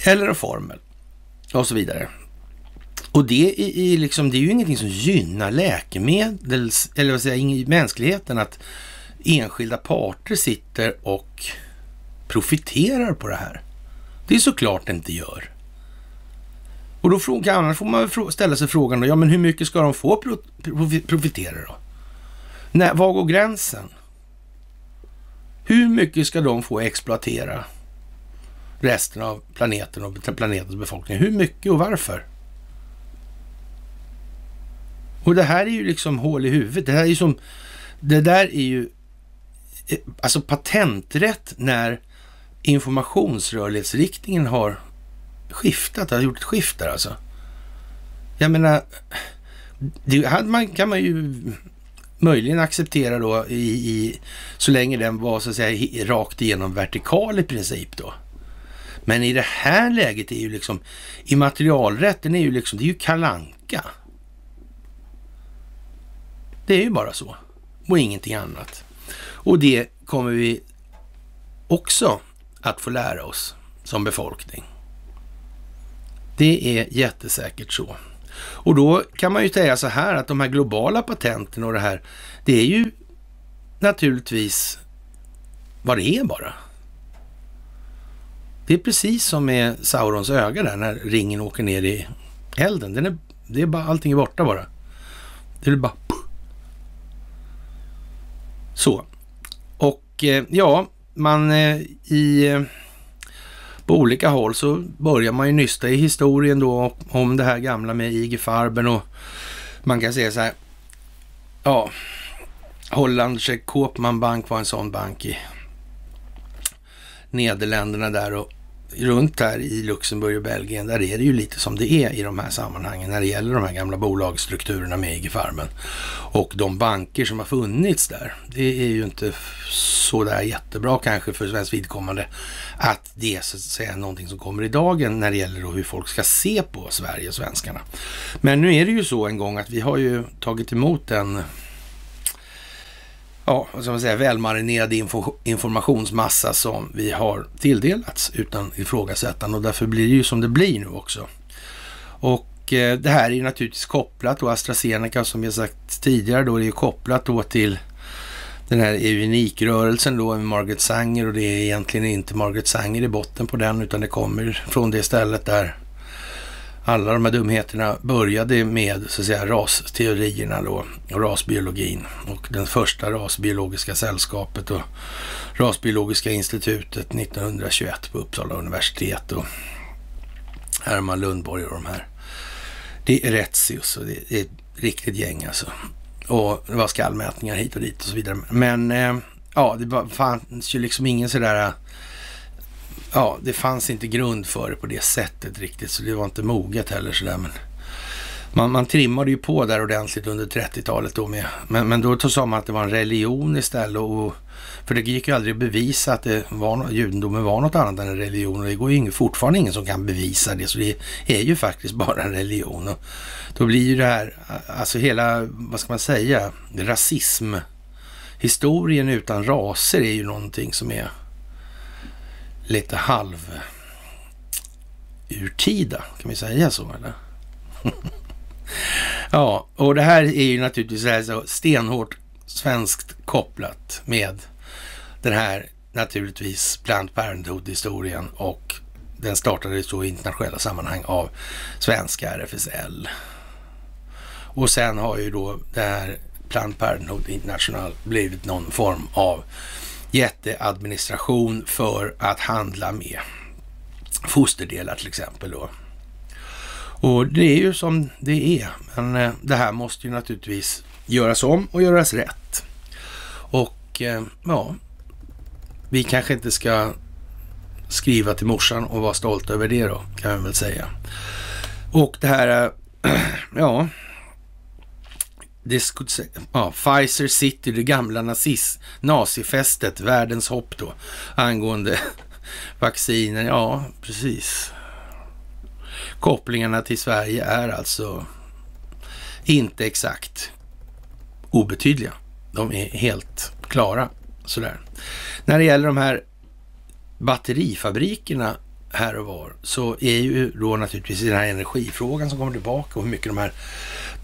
Eller en formel och så vidare. Och det är, liksom, det är ju ingenting som gynnar läkemedels, eller vad säger mänskligheten att enskilda parter sitter och profiterar på det här. Det är såklart det inte gör. Och då fråga, annars får man ställa sig frågan, ja men hur mycket ska de få profitera då? När, var går gränsen? Hur mycket ska de få exploatera resten av planeten och planetens befolkning? Hur mycket och varför? Och det här är ju liksom hål i huvudet. Det här är ju som, det där är ju eh, alltså patenträtt när informationsrörlighetsriktningen har skiftat, har gjort ett skift där alltså. Jag menar, det hade man, kan man ju möjligen acceptera då i, i, så länge den var så att säga rakt igenom vertikal i princip då. Men i det här läget är ju liksom immaterialrätten är ju liksom, det är ju kalanka. Det är ju bara så och ingenting annat. Och det kommer vi också att få lära oss som befolkning. Det är jättesäkert så. Och då kan man ju säga så här att de här globala patenten och det här, det är ju naturligtvis vad det är bara. Det är precis som med Saurons öga där när ringen åker ner i elden. Den är, det är bara, allting är borta bara. Det är bara så. Och eh, ja, man eh, i eh, på olika håll så börjar man ju nysta i historien då om det här gamla med IG Farben och man kan säga så här. Ja, Hollandske Koopman Bank var en sån bank i Nederländerna där och runt här i Luxemburg och Belgien, där är det ju lite som det är i de här sammanhangen när det gäller de här gamla bolagsstrukturerna med IG-farmen. Och de banker som har funnits där, det är ju inte så där jättebra kanske för svensk vidkommande att det är så att säga någonting som kommer i dagen när det gäller hur folk ska se på Sverige och svenskarna. Men nu är det ju så en gång att vi har ju tagit emot en ja, vad ska man säga, välmarinerad info, informationsmassa som vi har tilldelats utan ifrågasättande och därför blir det ju som det blir nu också. Och eh, det här är ju naturligtvis kopplat och AstraZeneca som jag sagt tidigare då, det är ju kopplat då till den här eugenikrörelsen då med Margaret Sanger och det är egentligen inte Margaret Sanger i botten på den utan det kommer från det stället där alla de här dumheterna började med så att säga rasteorierna då och rasbiologin och den första rasbiologiska sällskapet och rasbiologiska institutet 1921 på Uppsala universitet och Herman Lundborg och de här. Det är Retzius och det är ett riktigt gäng alltså. Och det var skallmätningar hit och dit och så vidare. Men eh, ja, det fanns ju liksom ingen sådär ja, det fanns inte grund för det på det sättet riktigt, så det var inte moget heller sådär. Men man, man trimmade ju på där ordentligt under 30-talet då med. Men, men då sa man att det var en religion istället. Och, för det gick ju aldrig att bevisa att det var, judendomen var något annat än en religion. Och det går ju fortfarande ingen som kan bevisa det. Så det är ju faktiskt *laughs* bara en religion. Och då blir ju det här, alltså hela, vad ska man säga, rasism. Historien utan raser är ju någonting som är lite halv urtida, kan vi säga så eller? *laughs* ja, och det här är ju naturligtvis så stenhårt svenskt kopplat med den här naturligtvis Planned Parenthood-historien och den startade så i internationella sammanhang av svenska RFSL. Och sen har ju då det här Planned Parenthood International blivit någon form av jätteadministration för att handla med fosterdelar till exempel. Då. Och det är ju som det är, men eh, det här måste ju naturligtvis göras om och göras rätt. Och eh, ja, vi kanske inte ska skriva till morsan och vara stolta över det då, kan man väl säga. Och det här, eh, *clears throat* ja eh, ja, ja, Pfizer City, det gamla nazist, nazifästet, världens hopp då, angående *laughs* vacciner. Ja, precis. Kopplingarna till Sverige är alltså inte exakt obetydliga. De är helt klara sådär. När det gäller de här batterifabrikerna här och var så är ju då naturligtvis den här energifrågan som kommer tillbaka och hur mycket de här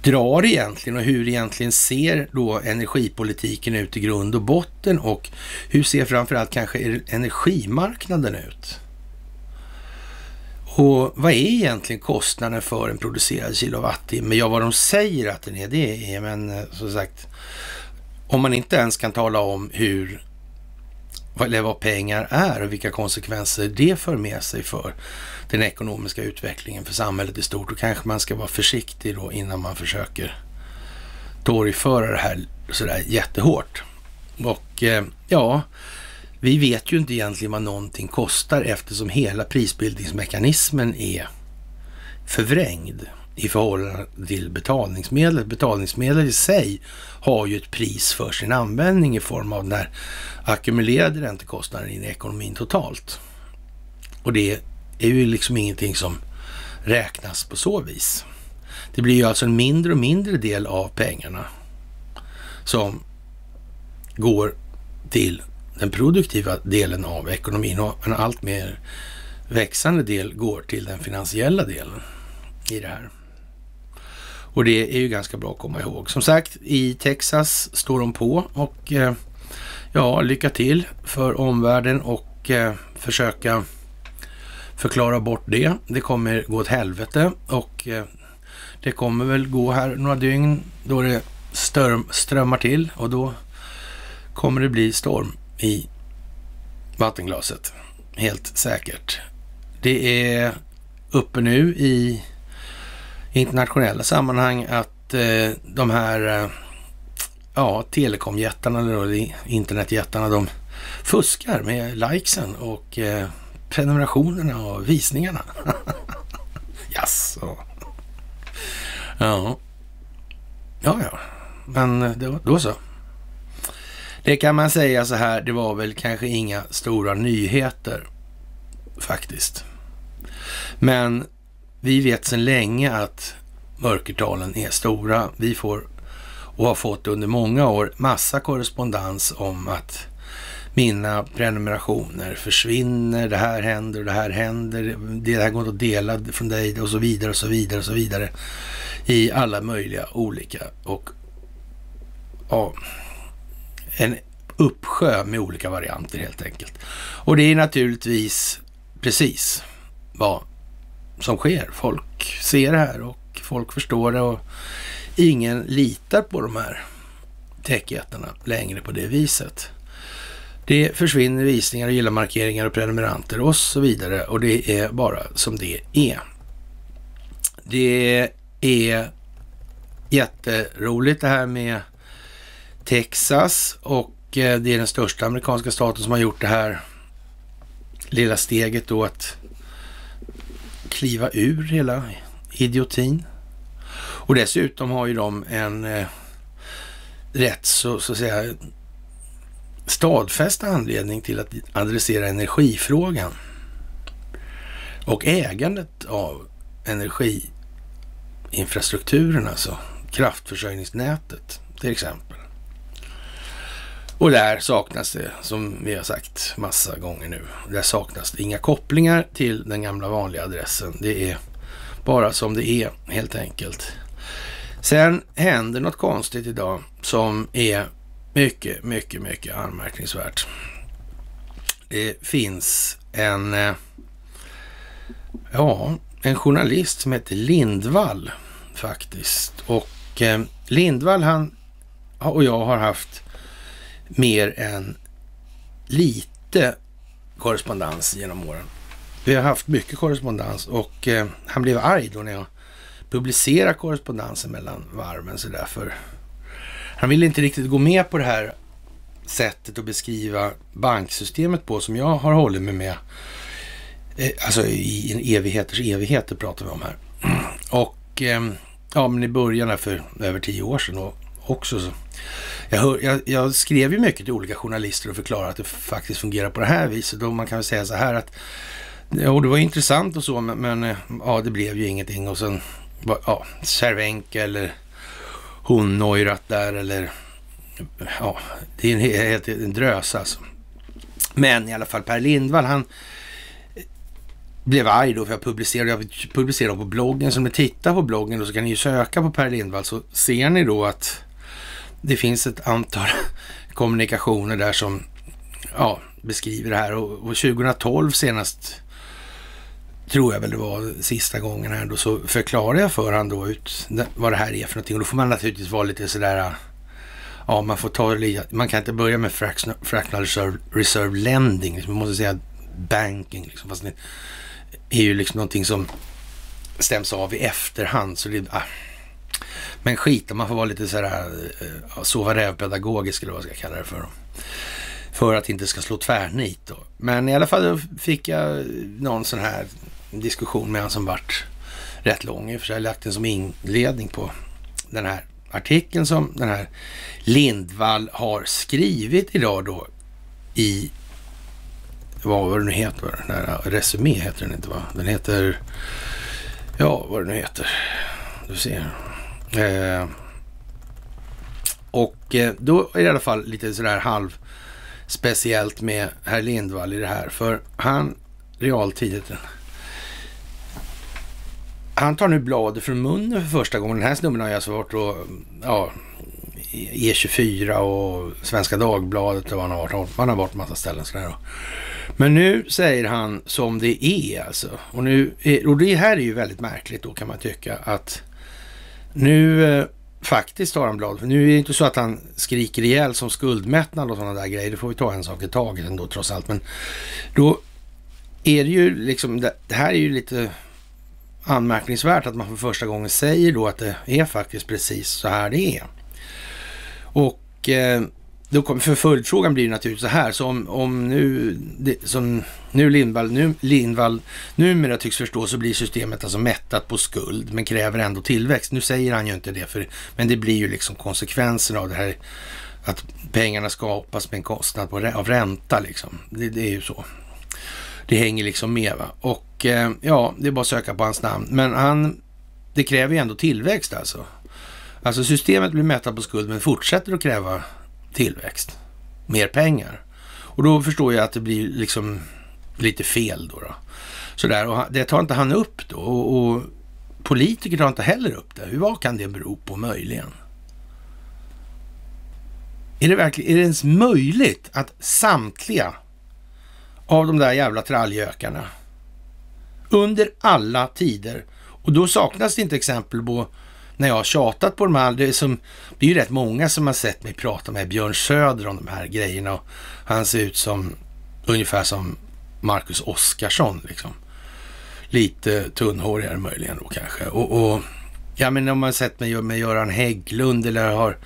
drar egentligen och hur egentligen ser då energipolitiken ut i grund och botten och hur ser framförallt kanske energimarknaden ut? Och vad är egentligen kostnaden för en producerad kilowattimme? Ja, vad de säger att den är, det är, men eh, som sagt, om man inte ens kan tala om hur eller vad pengar är och vilka konsekvenser det för med sig för den ekonomiska utvecklingen för samhället i stort. Då kanske man ska vara försiktig då innan man försöker torgföra det här sådär jättehårt. Och eh, ja, vi vet ju inte egentligen vad någonting kostar eftersom hela prisbildningsmekanismen är förvrängd i förhållande till betalningsmedlet. Betalningsmedlet i sig har ju ett pris för sin användning i form av den här ackumulerade räntekostnaden i ekonomin totalt. Och det är ju liksom ingenting som räknas på så vis. Det blir ju alltså en mindre och mindre del av pengarna som går till den produktiva delen av ekonomin och en allt mer växande del går till den finansiella delen i det här. Och det är ju ganska bra att komma ihåg. Som sagt, i Texas står de på och eh, ja, lycka till för omvärlden och eh, försöka förklara bort det. Det kommer gå åt helvete och eh, det kommer väl gå här några dygn då det ström, strömmar till och då kommer det bli storm i vattenglaset. Helt säkert. Det är uppe nu i internationella sammanhang att eh, de här eh, ja, telekomjättarna eller internetjättarna, de fuskar med likesen och eh, prenumerationerna och visningarna. *laughs* Jaså? Ja. Ja, ja. Men eh, då, då så. Det kan man säga så här, det var väl kanske inga stora nyheter faktiskt. Men vi vet sedan länge att mörkertalen är stora. Vi får och har fått under många år massa korrespondens om att mina prenumerationer försvinner, det här händer och det här händer, det här går inte att dela från dig och så vidare och så vidare och så vidare i alla möjliga olika och ja, en uppsjö med olika varianter helt enkelt. Och det är naturligtvis precis vad som sker. Folk ser det här och folk förstår det och ingen litar på de här techjättarna längre på det viset. Det försvinner visningar, gilla-markeringar och prenumeranter och så vidare och det är bara som det är. Det är jätteroligt det här med Texas och eh, det är den största amerikanska staten som har gjort det här lilla steget då att kliva ur hela idiotin. Och dessutom har ju de en eh, rätt så, så att säga stadfäst anledning till att adressera energifrågan och ägandet av energiinfrastrukturen, alltså kraftförsörjningsnätet till exempel. Och där saknas det, som vi har sagt massa gånger nu, där saknas det inga kopplingar till den gamla vanliga adressen. Det är bara som det är helt enkelt. Sen händer något konstigt idag som är mycket, mycket, mycket anmärkningsvärt. Det finns en, eh, ja, en journalist som heter Lindvall faktiskt. Och eh, Lindvall han och jag har haft mer än lite korrespondens genom åren. Vi har haft mycket korrespondens och eh, han blev arg då när jag publicerade korrespondensen mellan varven så därför han ville inte riktigt gå med på det här sättet att beskriva banksystemet på som jag har hållit mig med. Eh, alltså i evigheters evigheter pratar vi om här. *clears throat* Och eh, ja, men i början här för över tio år sedan och också så. Jag, hör, jag, jag, skrev ju mycket till olika journalister och förklarade att det faktiskt fungerar på det här viset. Då man kan väl säga så här att ja, det var intressant och så, men, men eh, ja, det blev ju ingenting och sen ja, Cervenka eller hon Neurath där eller ja, det är en, helt, en drös alltså. Men i alla fall Per Lindvall, han eh, blev arg då för jag publicerade, jag publicerade på bloggen. Så om ni tittar på bloggen då så kan ni ju söka på Per Lindvall så ser ni då att det finns ett antal *laughs* kommunikationer där som ja, beskriver det här och, och 2012 senast tror jag väl det var sista gången här då, så förklarade jag för han då ut vad det här är för någonting. Och då får man naturligtvis vara lite sådär, ja man får ta det man kan inte börja med fractional reserve, reserve lending, liksom. man måste säga banking, liksom. fast det är ju liksom någonting som stäms av i efterhand. Så det, ah. Men skit, man får vara lite sådär, eh, sova räv-pedagogisk eller vad jag ska kalla det för. För att det inte ska slå tvärnit då. Men i alla fall fick jag någon sån här diskussion med han som vart rätt lång i och för sig. lagt den som inledning på den här artikeln som den här Lindvall har skrivit idag då i vad var det nu heter? Den här Resumé heter den inte va? Den heter, ja vad det nu heter. Du ser. Eh, och eh, då är det i alla fall lite sådär halv speciellt med herr Lindvall i det här. För han realtid han tar nu bladet från munnen för första gången. Den här snubben har ju alltså varit och, ja, E24 och Svenska Dagbladet och vad han har varit. Han har varit på massa ställen sådär. Då. Men nu säger han som det är alltså. Och, nu är, och det här är ju väldigt märkligt då kan man tycka att nu eh, faktiskt har han blad. Nu är det inte så att han skriker ihjäl som skuldmättnad och sådana där grejer. Det får vi ta en sak i taget ändå trots allt. Men då är det ju liksom, det, det här är ju lite anmärkningsvärt att man för första gången säger då att det är faktiskt precis så här det är. Och eh, då kom, för följdfrågan blir naturligtvis så här, så om, om nu, det, som nu Lindvall, nu, Lindvall numera tycks förstå så blir systemet alltså mättat på skuld men kräver ändå tillväxt. Nu säger han ju inte det, för, men det blir ju liksom konsekvensen av det här att pengarna skapas med en kostnad på, av ränta liksom. Det, det är ju så. Det hänger liksom med va. Och eh, ja, det är bara att söka på hans namn. Men han, det kräver ju ändå tillväxt alltså. Alltså systemet blir mättat på skuld men fortsätter att kräva tillväxt. Mer pengar. Och då förstår jag att det blir liksom lite fel då. då. Sådär, och det tar inte han upp då. Och, och politiker tar inte heller upp det. Vad kan det bero på möjligen? Är det verkligen, är det ens möjligt att samtliga av de där jävla trallgökarna under alla tider, och då saknas det inte exempel på när jag har tjatat på de här, det är, som, det är ju rätt många som har sett mig prata med Björn Söder om de här grejerna och han ser ut som ungefär som Marcus Oskarsson liksom. Lite tunnhårigare möjligen då kanske. Och, och ja, men om man har sett mig med Göran Hägglund eller har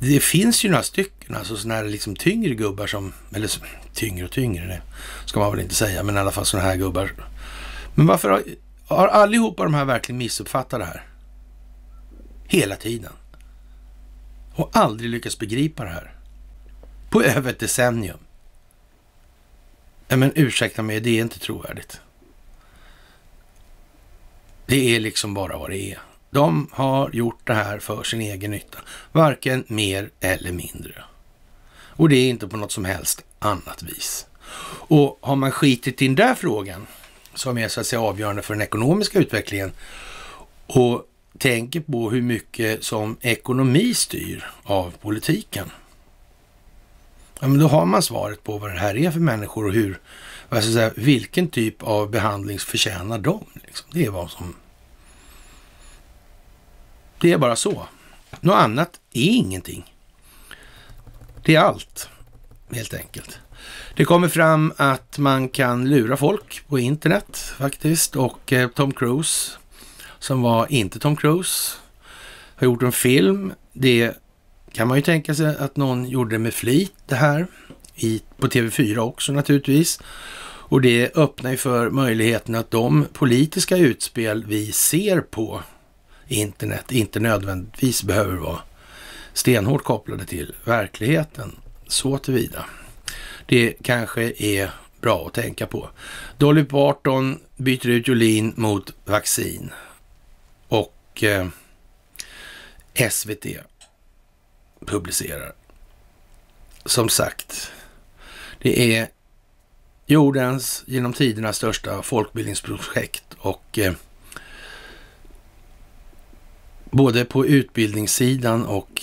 det finns ju några stycken, alltså sådana här liksom tyngre gubbar som, eller tyngre och tyngre, det ska man väl inte säga, men i alla fall sådana här gubbar. Men varför har, har allihopa de här verkligen missuppfattat det här? Hela tiden. Och aldrig lyckats begripa det här. På över ett decennium. Men ursäkta mig, det är inte trovärdigt. Det är liksom bara vad det är. De har gjort det här för sin egen nytta. Varken mer eller mindre. Och det är inte på något som helst annat vis. Och har man skitit i den där frågan, som är så att säga avgörande för den ekonomiska utvecklingen, och tänker på hur mycket som ekonomi styr av politiken. Ja, men då har man svaret på vad det här är för människor och hur, vad ska säga, vilken typ av behandling förtjänar de. Liksom. Det är vad som det är bara så. Något annat är ingenting. Det är allt, helt enkelt. Det kommer fram att man kan lura folk på internet faktiskt och eh, Tom Cruise, som var inte Tom Cruise, har gjort en film. Det kan man ju tänka sig att någon gjorde med flit det här, i, på TV4 också naturligtvis. Och det öppnar ju för möjligheten att de politiska utspel vi ser på internet inte nödvändigtvis behöver vara stenhårt kopplade till verkligheten så tillvida. Det kanske är bra att tänka på. Dolly Parton byter ut Jolin mot vaccin och eh, SVT publicerar. Som sagt, det är jordens genom tiderna största folkbildningsprojekt och eh, både på utbildningssidan och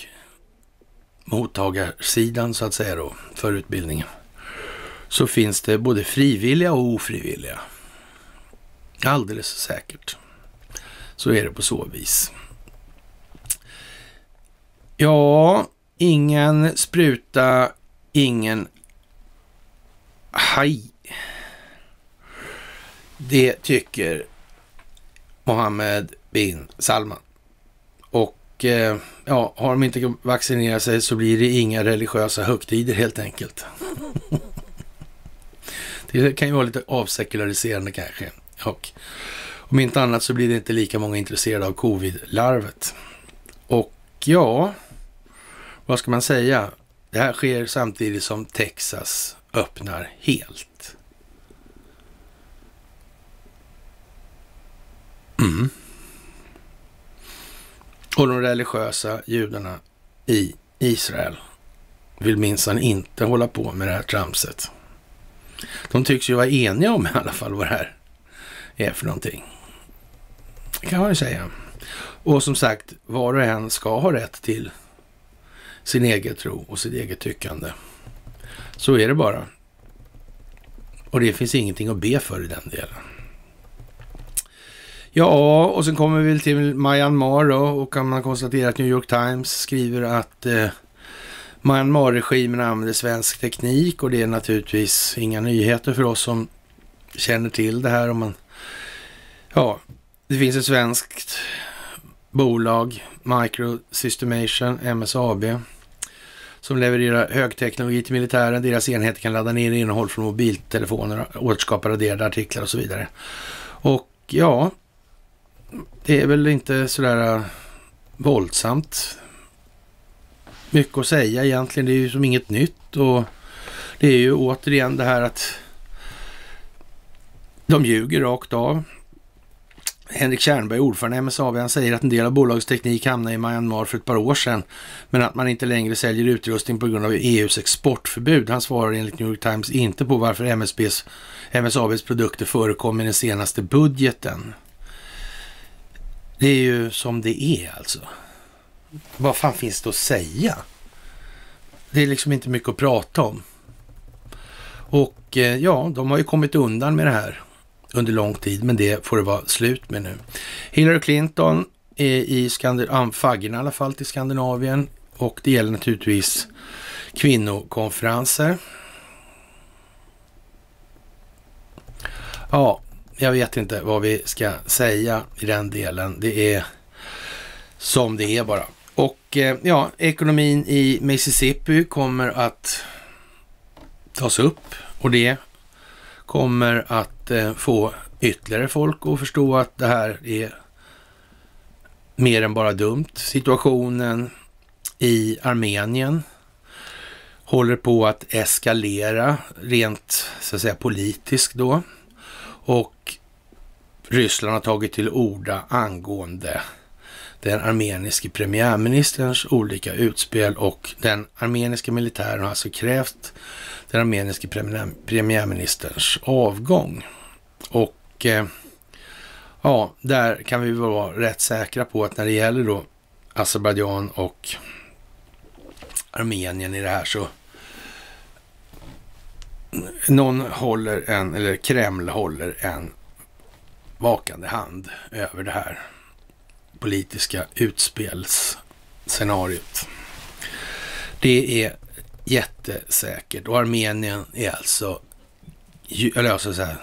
mottagarsidan så att säga då, för utbildningen, så finns det både frivilliga och ofrivilliga. Alldeles säkert. Så är det på så vis. Ja, ingen spruta, ingen haj. Det tycker Mohammed bin Salman. Och eh, ja, har de inte vaccinerat sig så blir det inga religiösa högtider helt enkelt. *laughs* det kan ju vara lite avsekulariserande kanske. Och om inte annat så blir det inte lika många intresserade av covid-larvet. Och ja, vad ska man säga? Det här sker samtidigt som Texas öppnar helt. Mm. Och de religiösa judarna i Israel vill minsann inte hålla på med det här tramset. De tycks ju vara eniga om i alla fall vad det här är för någonting. Det kan man ju säga. Och som sagt, var och en ska ha rätt till sin egen tro och sitt eget tyckande. Så är det bara. Och det finns ingenting att be för i den delen. Ja, och sen kommer vi till Myanmar då och kan man konstatera att New York Times skriver att eh, Myanmar-regimen använder svensk teknik och det är naturligtvis inga nyheter för oss som känner till det här. Om man, ja, det finns ett svenskt bolag, Microsystemation, MSAB, som levererar högteknologi till militären. Deras enheter kan ladda ner innehåll från mobiltelefoner, återskapa raderade artiklar och så vidare. Och ja, det är väl inte sådär äh, våldsamt mycket att säga egentligen. Det är ju som inget nytt och det är ju återigen det här att de ljuger rakt av. Henrik Kärnberg, ordförande i MSAB, han säger att en del av bolagets teknik hamnade i Myanmar för ett par år sedan, men att man inte längre säljer utrustning på grund av EUs exportförbud. Han svarar enligt New York Times inte på varför MSBs, MSABs produkter förekom i den senaste budgeten. Det är ju som det är alltså. Vad fan finns det att säga? Det är liksom inte mycket att prata om. Och eh, ja, de har ju kommit undan med det här under lång tid, men det får det vara slut med nu. Hillary Clinton är i Skandinavien, ah, faggorna i alla fall till Skandinavien och det gäller naturligtvis kvinnokonferenser. Ja, jag vet inte vad vi ska säga i den delen. Det är som det är bara. Och eh, ja, ekonomin i Mississippi kommer att tas upp och det kommer att Eh, få ytterligare folk att förstå att det här är mer än bara dumt. Situationen i Armenien håller på att eskalera rent så att säga politiskt då. Och Ryssland har tagit till orda angående den armeniske premiärministerns olika utspel och den armeniska militären har alltså krävt den armeniske premiärministerns avgång. Och eh, ja, där kan vi vara rätt säkra på att när det gäller då Azerbajdzjan och Armenien i det här så någon håller en, eller Kreml håller en vakande hand över det här politiska utspelsscenariot. Det är jättesäkert och Armenien är alltså, eller alltså så här,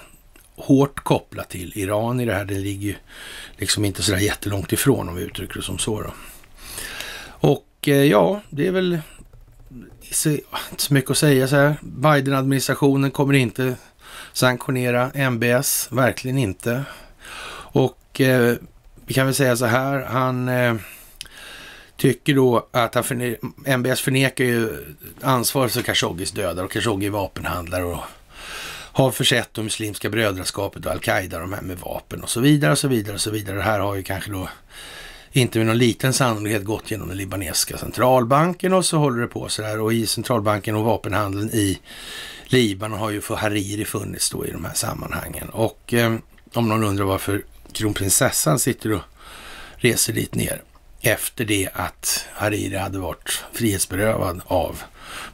hårt kopplat till Iran i det här. Det ligger ju liksom inte sådär jättelångt ifrån om vi uttrycker det som så. Då. Och eh, ja, det är väl inte så mycket att säga så här. Biden-administrationen kommer inte sanktionera MBS, verkligen inte. Och eh, vi kan väl säga så här, han eh, tycker då att han förne MBS förnekar ju ansvaret för Khashoggis dödar och Khashoggi är vapenhandlare och har försett det muslimska brödraskapet och al-Qaida de här med vapen och så vidare och så vidare och så vidare. Det här har ju kanske då inte med någon liten sannolikhet gått genom den libanesiska centralbanken och så håller det på så där. Och i centralbanken och vapenhandeln i Libanon har ju för Hariri funnits då i de här sammanhangen. Och eh, om någon undrar varför kronprinsessan sitter och reser dit ner efter det att Hariri hade varit frihetsberövad av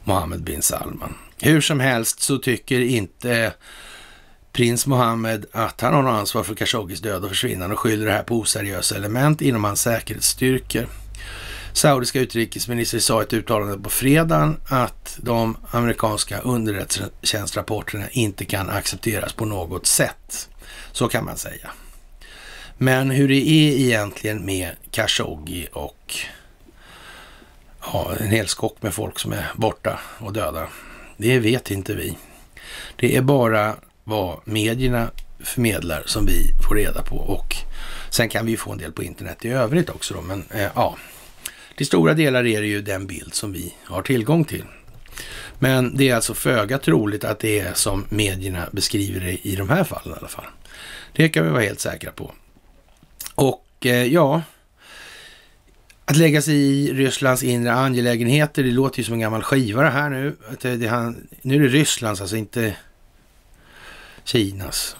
Mohammed bin Salman. Hur som helst så tycker inte prins Mohammed att han har något ansvar för Khashoggis död och försvinnande och skyller det här på oseriösa element inom hans säkerhetsstyrkor. Saudiska utrikesministern sa i ett uttalande på fredagen att de amerikanska underrättelsetjänstrapporterna inte kan accepteras på något sätt. Så kan man säga. Men hur det är egentligen med Khashoggi och ja, en hel skock med folk som är borta och döda, det vet inte vi. Det är bara vad medierna förmedlar som vi får reda på och sen kan vi få en del på internet i övrigt också då, men eh, ja, till stora delar är det ju den bild som vi har tillgång till. Men det är alltså föga troligt att det är som medierna beskriver det i de här fallen i alla fall. Det kan vi vara helt säkra på. Och eh, ja, att lägga sig i Rysslands inre angelägenheter, det låter ju som en gammal skiva det här nu. Det, det, han, nu är det Rysslands, alltså inte Kinas.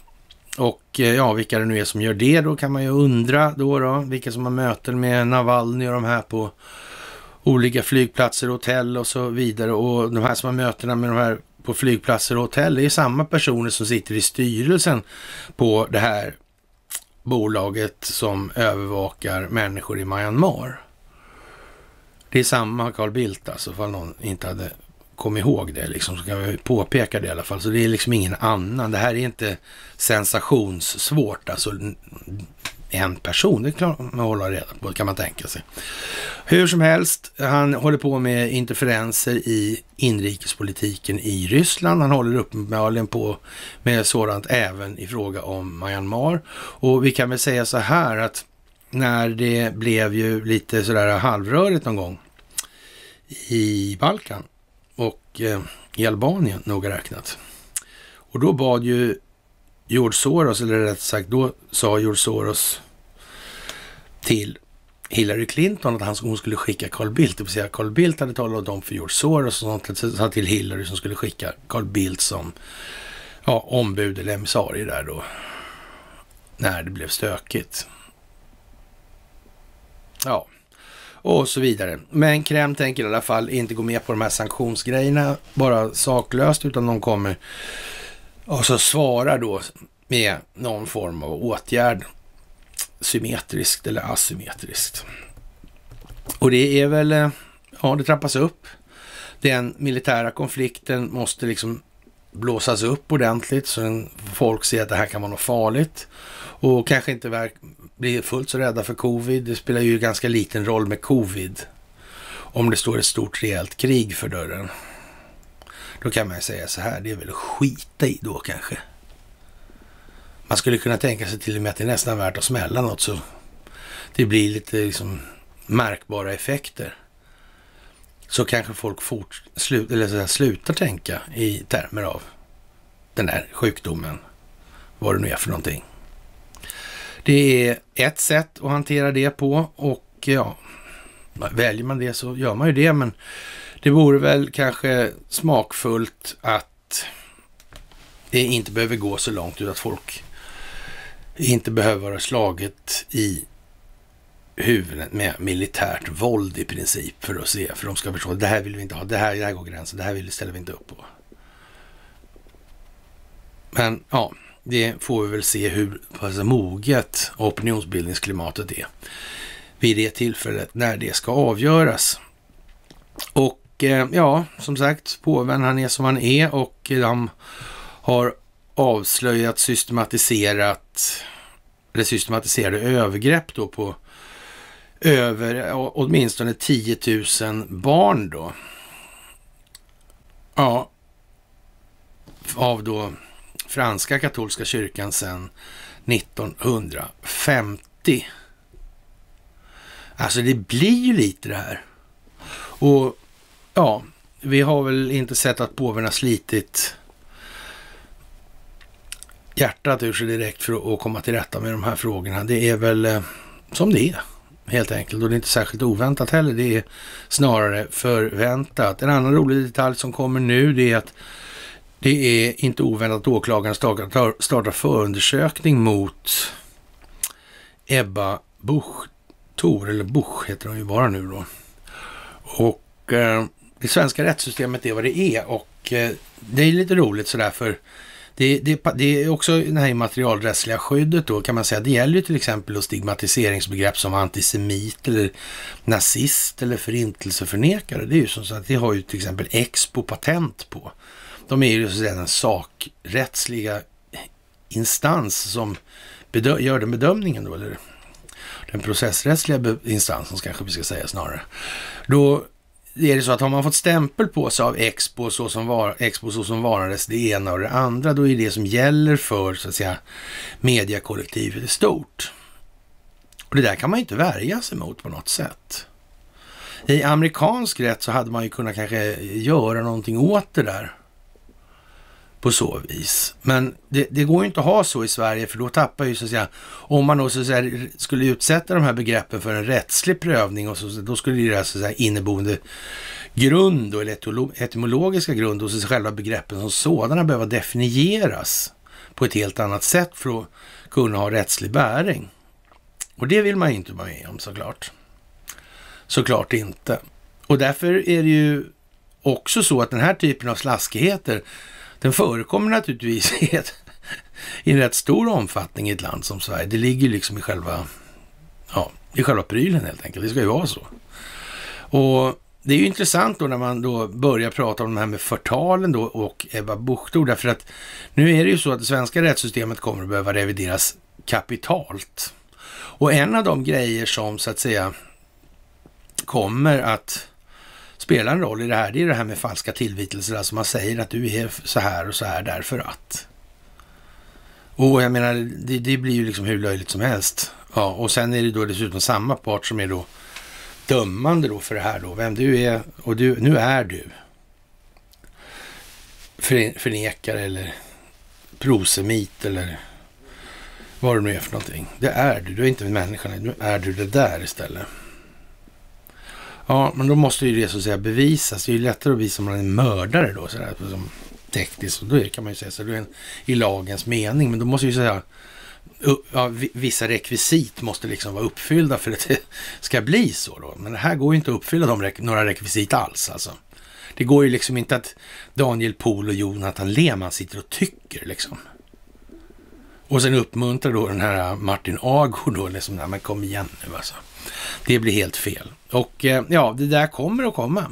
Och eh, ja, vilka det nu är som gör det då kan man ju undra då, då vilka som har möten med Navalny och de här på olika flygplatser, hotell och så vidare. Och de här som har mötena med de här på flygplatser och hotell, det är samma personer som sitter i styrelsen på det här bolaget som övervakar människor i Myanmar. Det är samma Carl Bildt alltså, ifall någon inte hade kommit ihåg det liksom, så kan vi påpeka det i alla fall. Så det är liksom ingen annan. Det här är inte sensationssvårt alltså en person. Det klarar man hålla reda på, kan man tänka sig. Hur som helst, han håller på med interferenser i inrikespolitiken i Ryssland. Han håller uppenbarligen på med sådant även i fråga om Myanmar. Och vi kan väl säga så här att när det blev ju lite sådär halvrörigt någon gång i Balkan och eh, i Albanien noga räknat. Och då bad ju George Soros, eller rätt sagt då sa George Soros till Hillary Clinton att han, hon skulle skicka Carl Bildt. Det vill säga Carl Bildt hade talat om för George Soros och sånt, sa till Hillary som skulle skicka Carl Bildt som ja, ombud eller emissarie där då. När det blev stökigt. Ja, och så vidare. Men Kreml tänker i alla fall inte gå med på de här sanktionsgrejerna bara saklöst, utan de kommer och så svarar då med någon form av åtgärd symmetriskt eller asymmetriskt. Och det är väl, eh, ja det trappas upp. Den militära konflikten måste liksom blåsas upp ordentligt så folk ser att det här kan vara något farligt. Och kanske inte blir fullt så rädda för covid. Det spelar ju ganska liten roll med covid om det står ett stort rejält krig för dörren. Då kan man ju säga så här, det är väl att skita i då kanske. Man skulle kunna tänka sig till och med att det är nästan värt att smälla något så det blir lite liksom märkbara effekter. Så kanske folk fort, slut, eller så här, slutar tänka i termer av den här sjukdomen. Vad det nu är för någonting. Det är ett sätt att hantera det på och ja, väljer man det så gör man ju det. Men det vore väl kanske smakfullt att det inte behöver gå så långt utan att folk inte behöver vara slaget i huvudet med militärt våld i princip för att se, för de ska förstå att det här vill vi inte ha, det här, det här går gränsen, det här vill, ställer vi inte upp på. Men ja, det får vi väl se hur pass moget opinionsbildningsklimatet är vid det tillfället när det ska avgöras. Och och eh, ja, som sagt, påven han är som han är och de har avslöjat systematiserat eller systematiserade övergrepp då på över åtminstone 10 000 barn då. Ja, av då franska katolska kyrkan sedan 1950. Alltså det blir ju lite det här. Och ja, vi har väl inte sett att påven har slitit hjärtat ur sig direkt för att komma till rätta med de här frågorna. Det är väl eh, som det är helt enkelt och det är inte särskilt oväntat heller. Det är snarare förväntat. En annan rolig detalj som kommer nu det är att det är inte oväntat att åklagaren startar, startar förundersökning mot Ebba Busch Tor, eller Busch heter hon ju bara nu då. Och eh, det svenska rättssystemet är vad det är och eh, det är lite roligt sådär för det, det, det, är också det här immaterialrättsliga skyddet då kan man säga. Det gäller ju till exempel stigmatiseringsbegrepp som antisemit eller nazist eller förintelseförnekare. Det är ju som så att det har ju till exempel Expo patent på. De är ju så att säga den sakrättsliga instans som gör den bedömningen då, eller den processrättsliga instansen kanske vi ska säga snarare. Då är det så att har man fått stämpel på sig av Expo så som, var, Expo så som varades det ena och det andra, då är det som gäller för så att säga mediakollektivet i stort. Och det där kan man inte värja sig mot på något sätt. I amerikansk rätt så hade man ju kunnat kanske göra någonting åt det där på så vis. Men det, det, går ju inte att ha så i Sverige för då tappar ju så att säga, om man då så att säga, skulle utsätta de här begreppen för en rättslig prövning och så, då skulle det så att säga inneboende grund och eller etymologiska grund hos själva begreppen som sådana behöva definieras på ett helt annat sätt för att kunna ha rättslig bäring. Och det vill man ju inte vara med om såklart. Såklart inte. Och därför är det ju också så att den här typen av slaskigheter den förekommer naturligtvis *laughs* i, ett, i rätt stor omfattning i ett land som Sverige. Det ligger liksom i själva, ja, i själva prylen helt enkelt. Det ska ju vara så. Och det är ju intressant då när man då börjar prata om det här med förtalen då och Ebba Busch därför att nu är det ju så att det svenska rättssystemet kommer att behöva revideras kapitalt. Och en av de grejer som så att säga kommer att spelar en roll i det här, det är det här med falska tillvitelser. Alltså man säger att du är så här och så här därför att. Och jag menar, det, det blir ju liksom hur löjligt som helst. Ja, och sen är det då dessutom samma part som är då dömande då för det här då, vem du är och du, nu är du förnekare eller prosemit eller vad det nu är för någonting. Det är du, du är inte människan, människa, nu är du det där istället. Ja, men då måste ju det så att säga bevisas. Det är ju lättare att visa om man är en mördare då, sådär, som tekniskt. Och då kan man ju säga så, då är en, i lagens mening. Men då måste ju säga, ja, vissa rekvisit måste liksom vara uppfyllda för att det *laughs* ska bli så då. Men det här går ju inte att uppfylla de, några rekvisit alls alltså. Det går ju liksom inte att Daniel Pohl och Jonathan Lehmann sitter och tycker liksom. Och sen uppmuntrar då den här Martin Agård då, liksom, nej men kom igen nu alltså. Det blir helt fel. Och eh, ja, det där kommer att komma.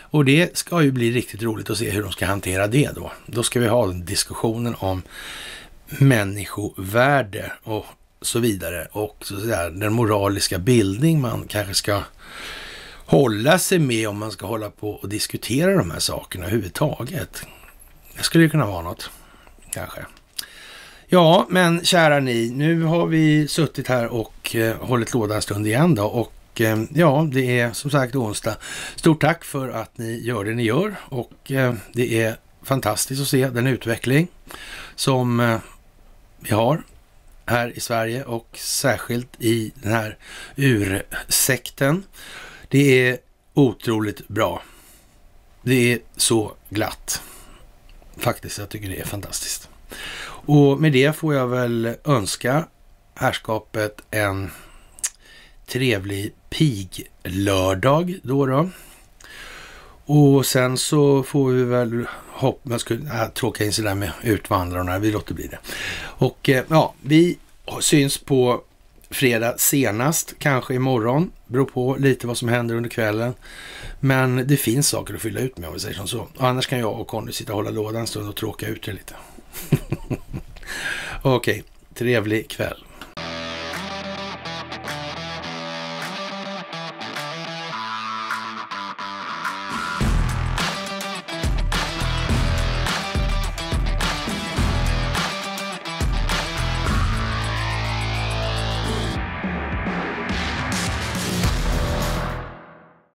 Och det ska ju bli riktigt roligt att se hur de ska hantera det då. Då ska vi ha diskussionen om människovärde och så vidare. Och så där, den moraliska bildning man kanske ska hålla sig med om man ska hålla på och diskutera de här sakerna överhuvudtaget. Det skulle ju kunna vara något, kanske. Ja, men kära ni, nu har vi suttit här och eh, hållit låda en stund igen då och och eh, ja, det är som sagt onsdag. Stort tack för att ni gör det ni gör och eh, det är fantastiskt att se den utveckling som eh, vi har här i Sverige och särskilt i den här ursekten. Det är otroligt bra. Det är så glatt. Faktiskt, jag tycker det är fantastiskt. Och med det får jag väl önska herrskapet en trevlig piglördag då då. Och sen så får vi väl hoppas, skulle, äh, in sådär med utvandrarna, vi låter bli det. Och eh, ja, vi syns på fredag senast, kanske imorgon. Beror på lite vad som händer under kvällen. Men det finns saker att fylla ut med om vi säger som så. Och annars kan jag och Conny sitta och hålla lådan en stund och tråka ut det lite. *laughs* Okej, okay. trevlig kväll.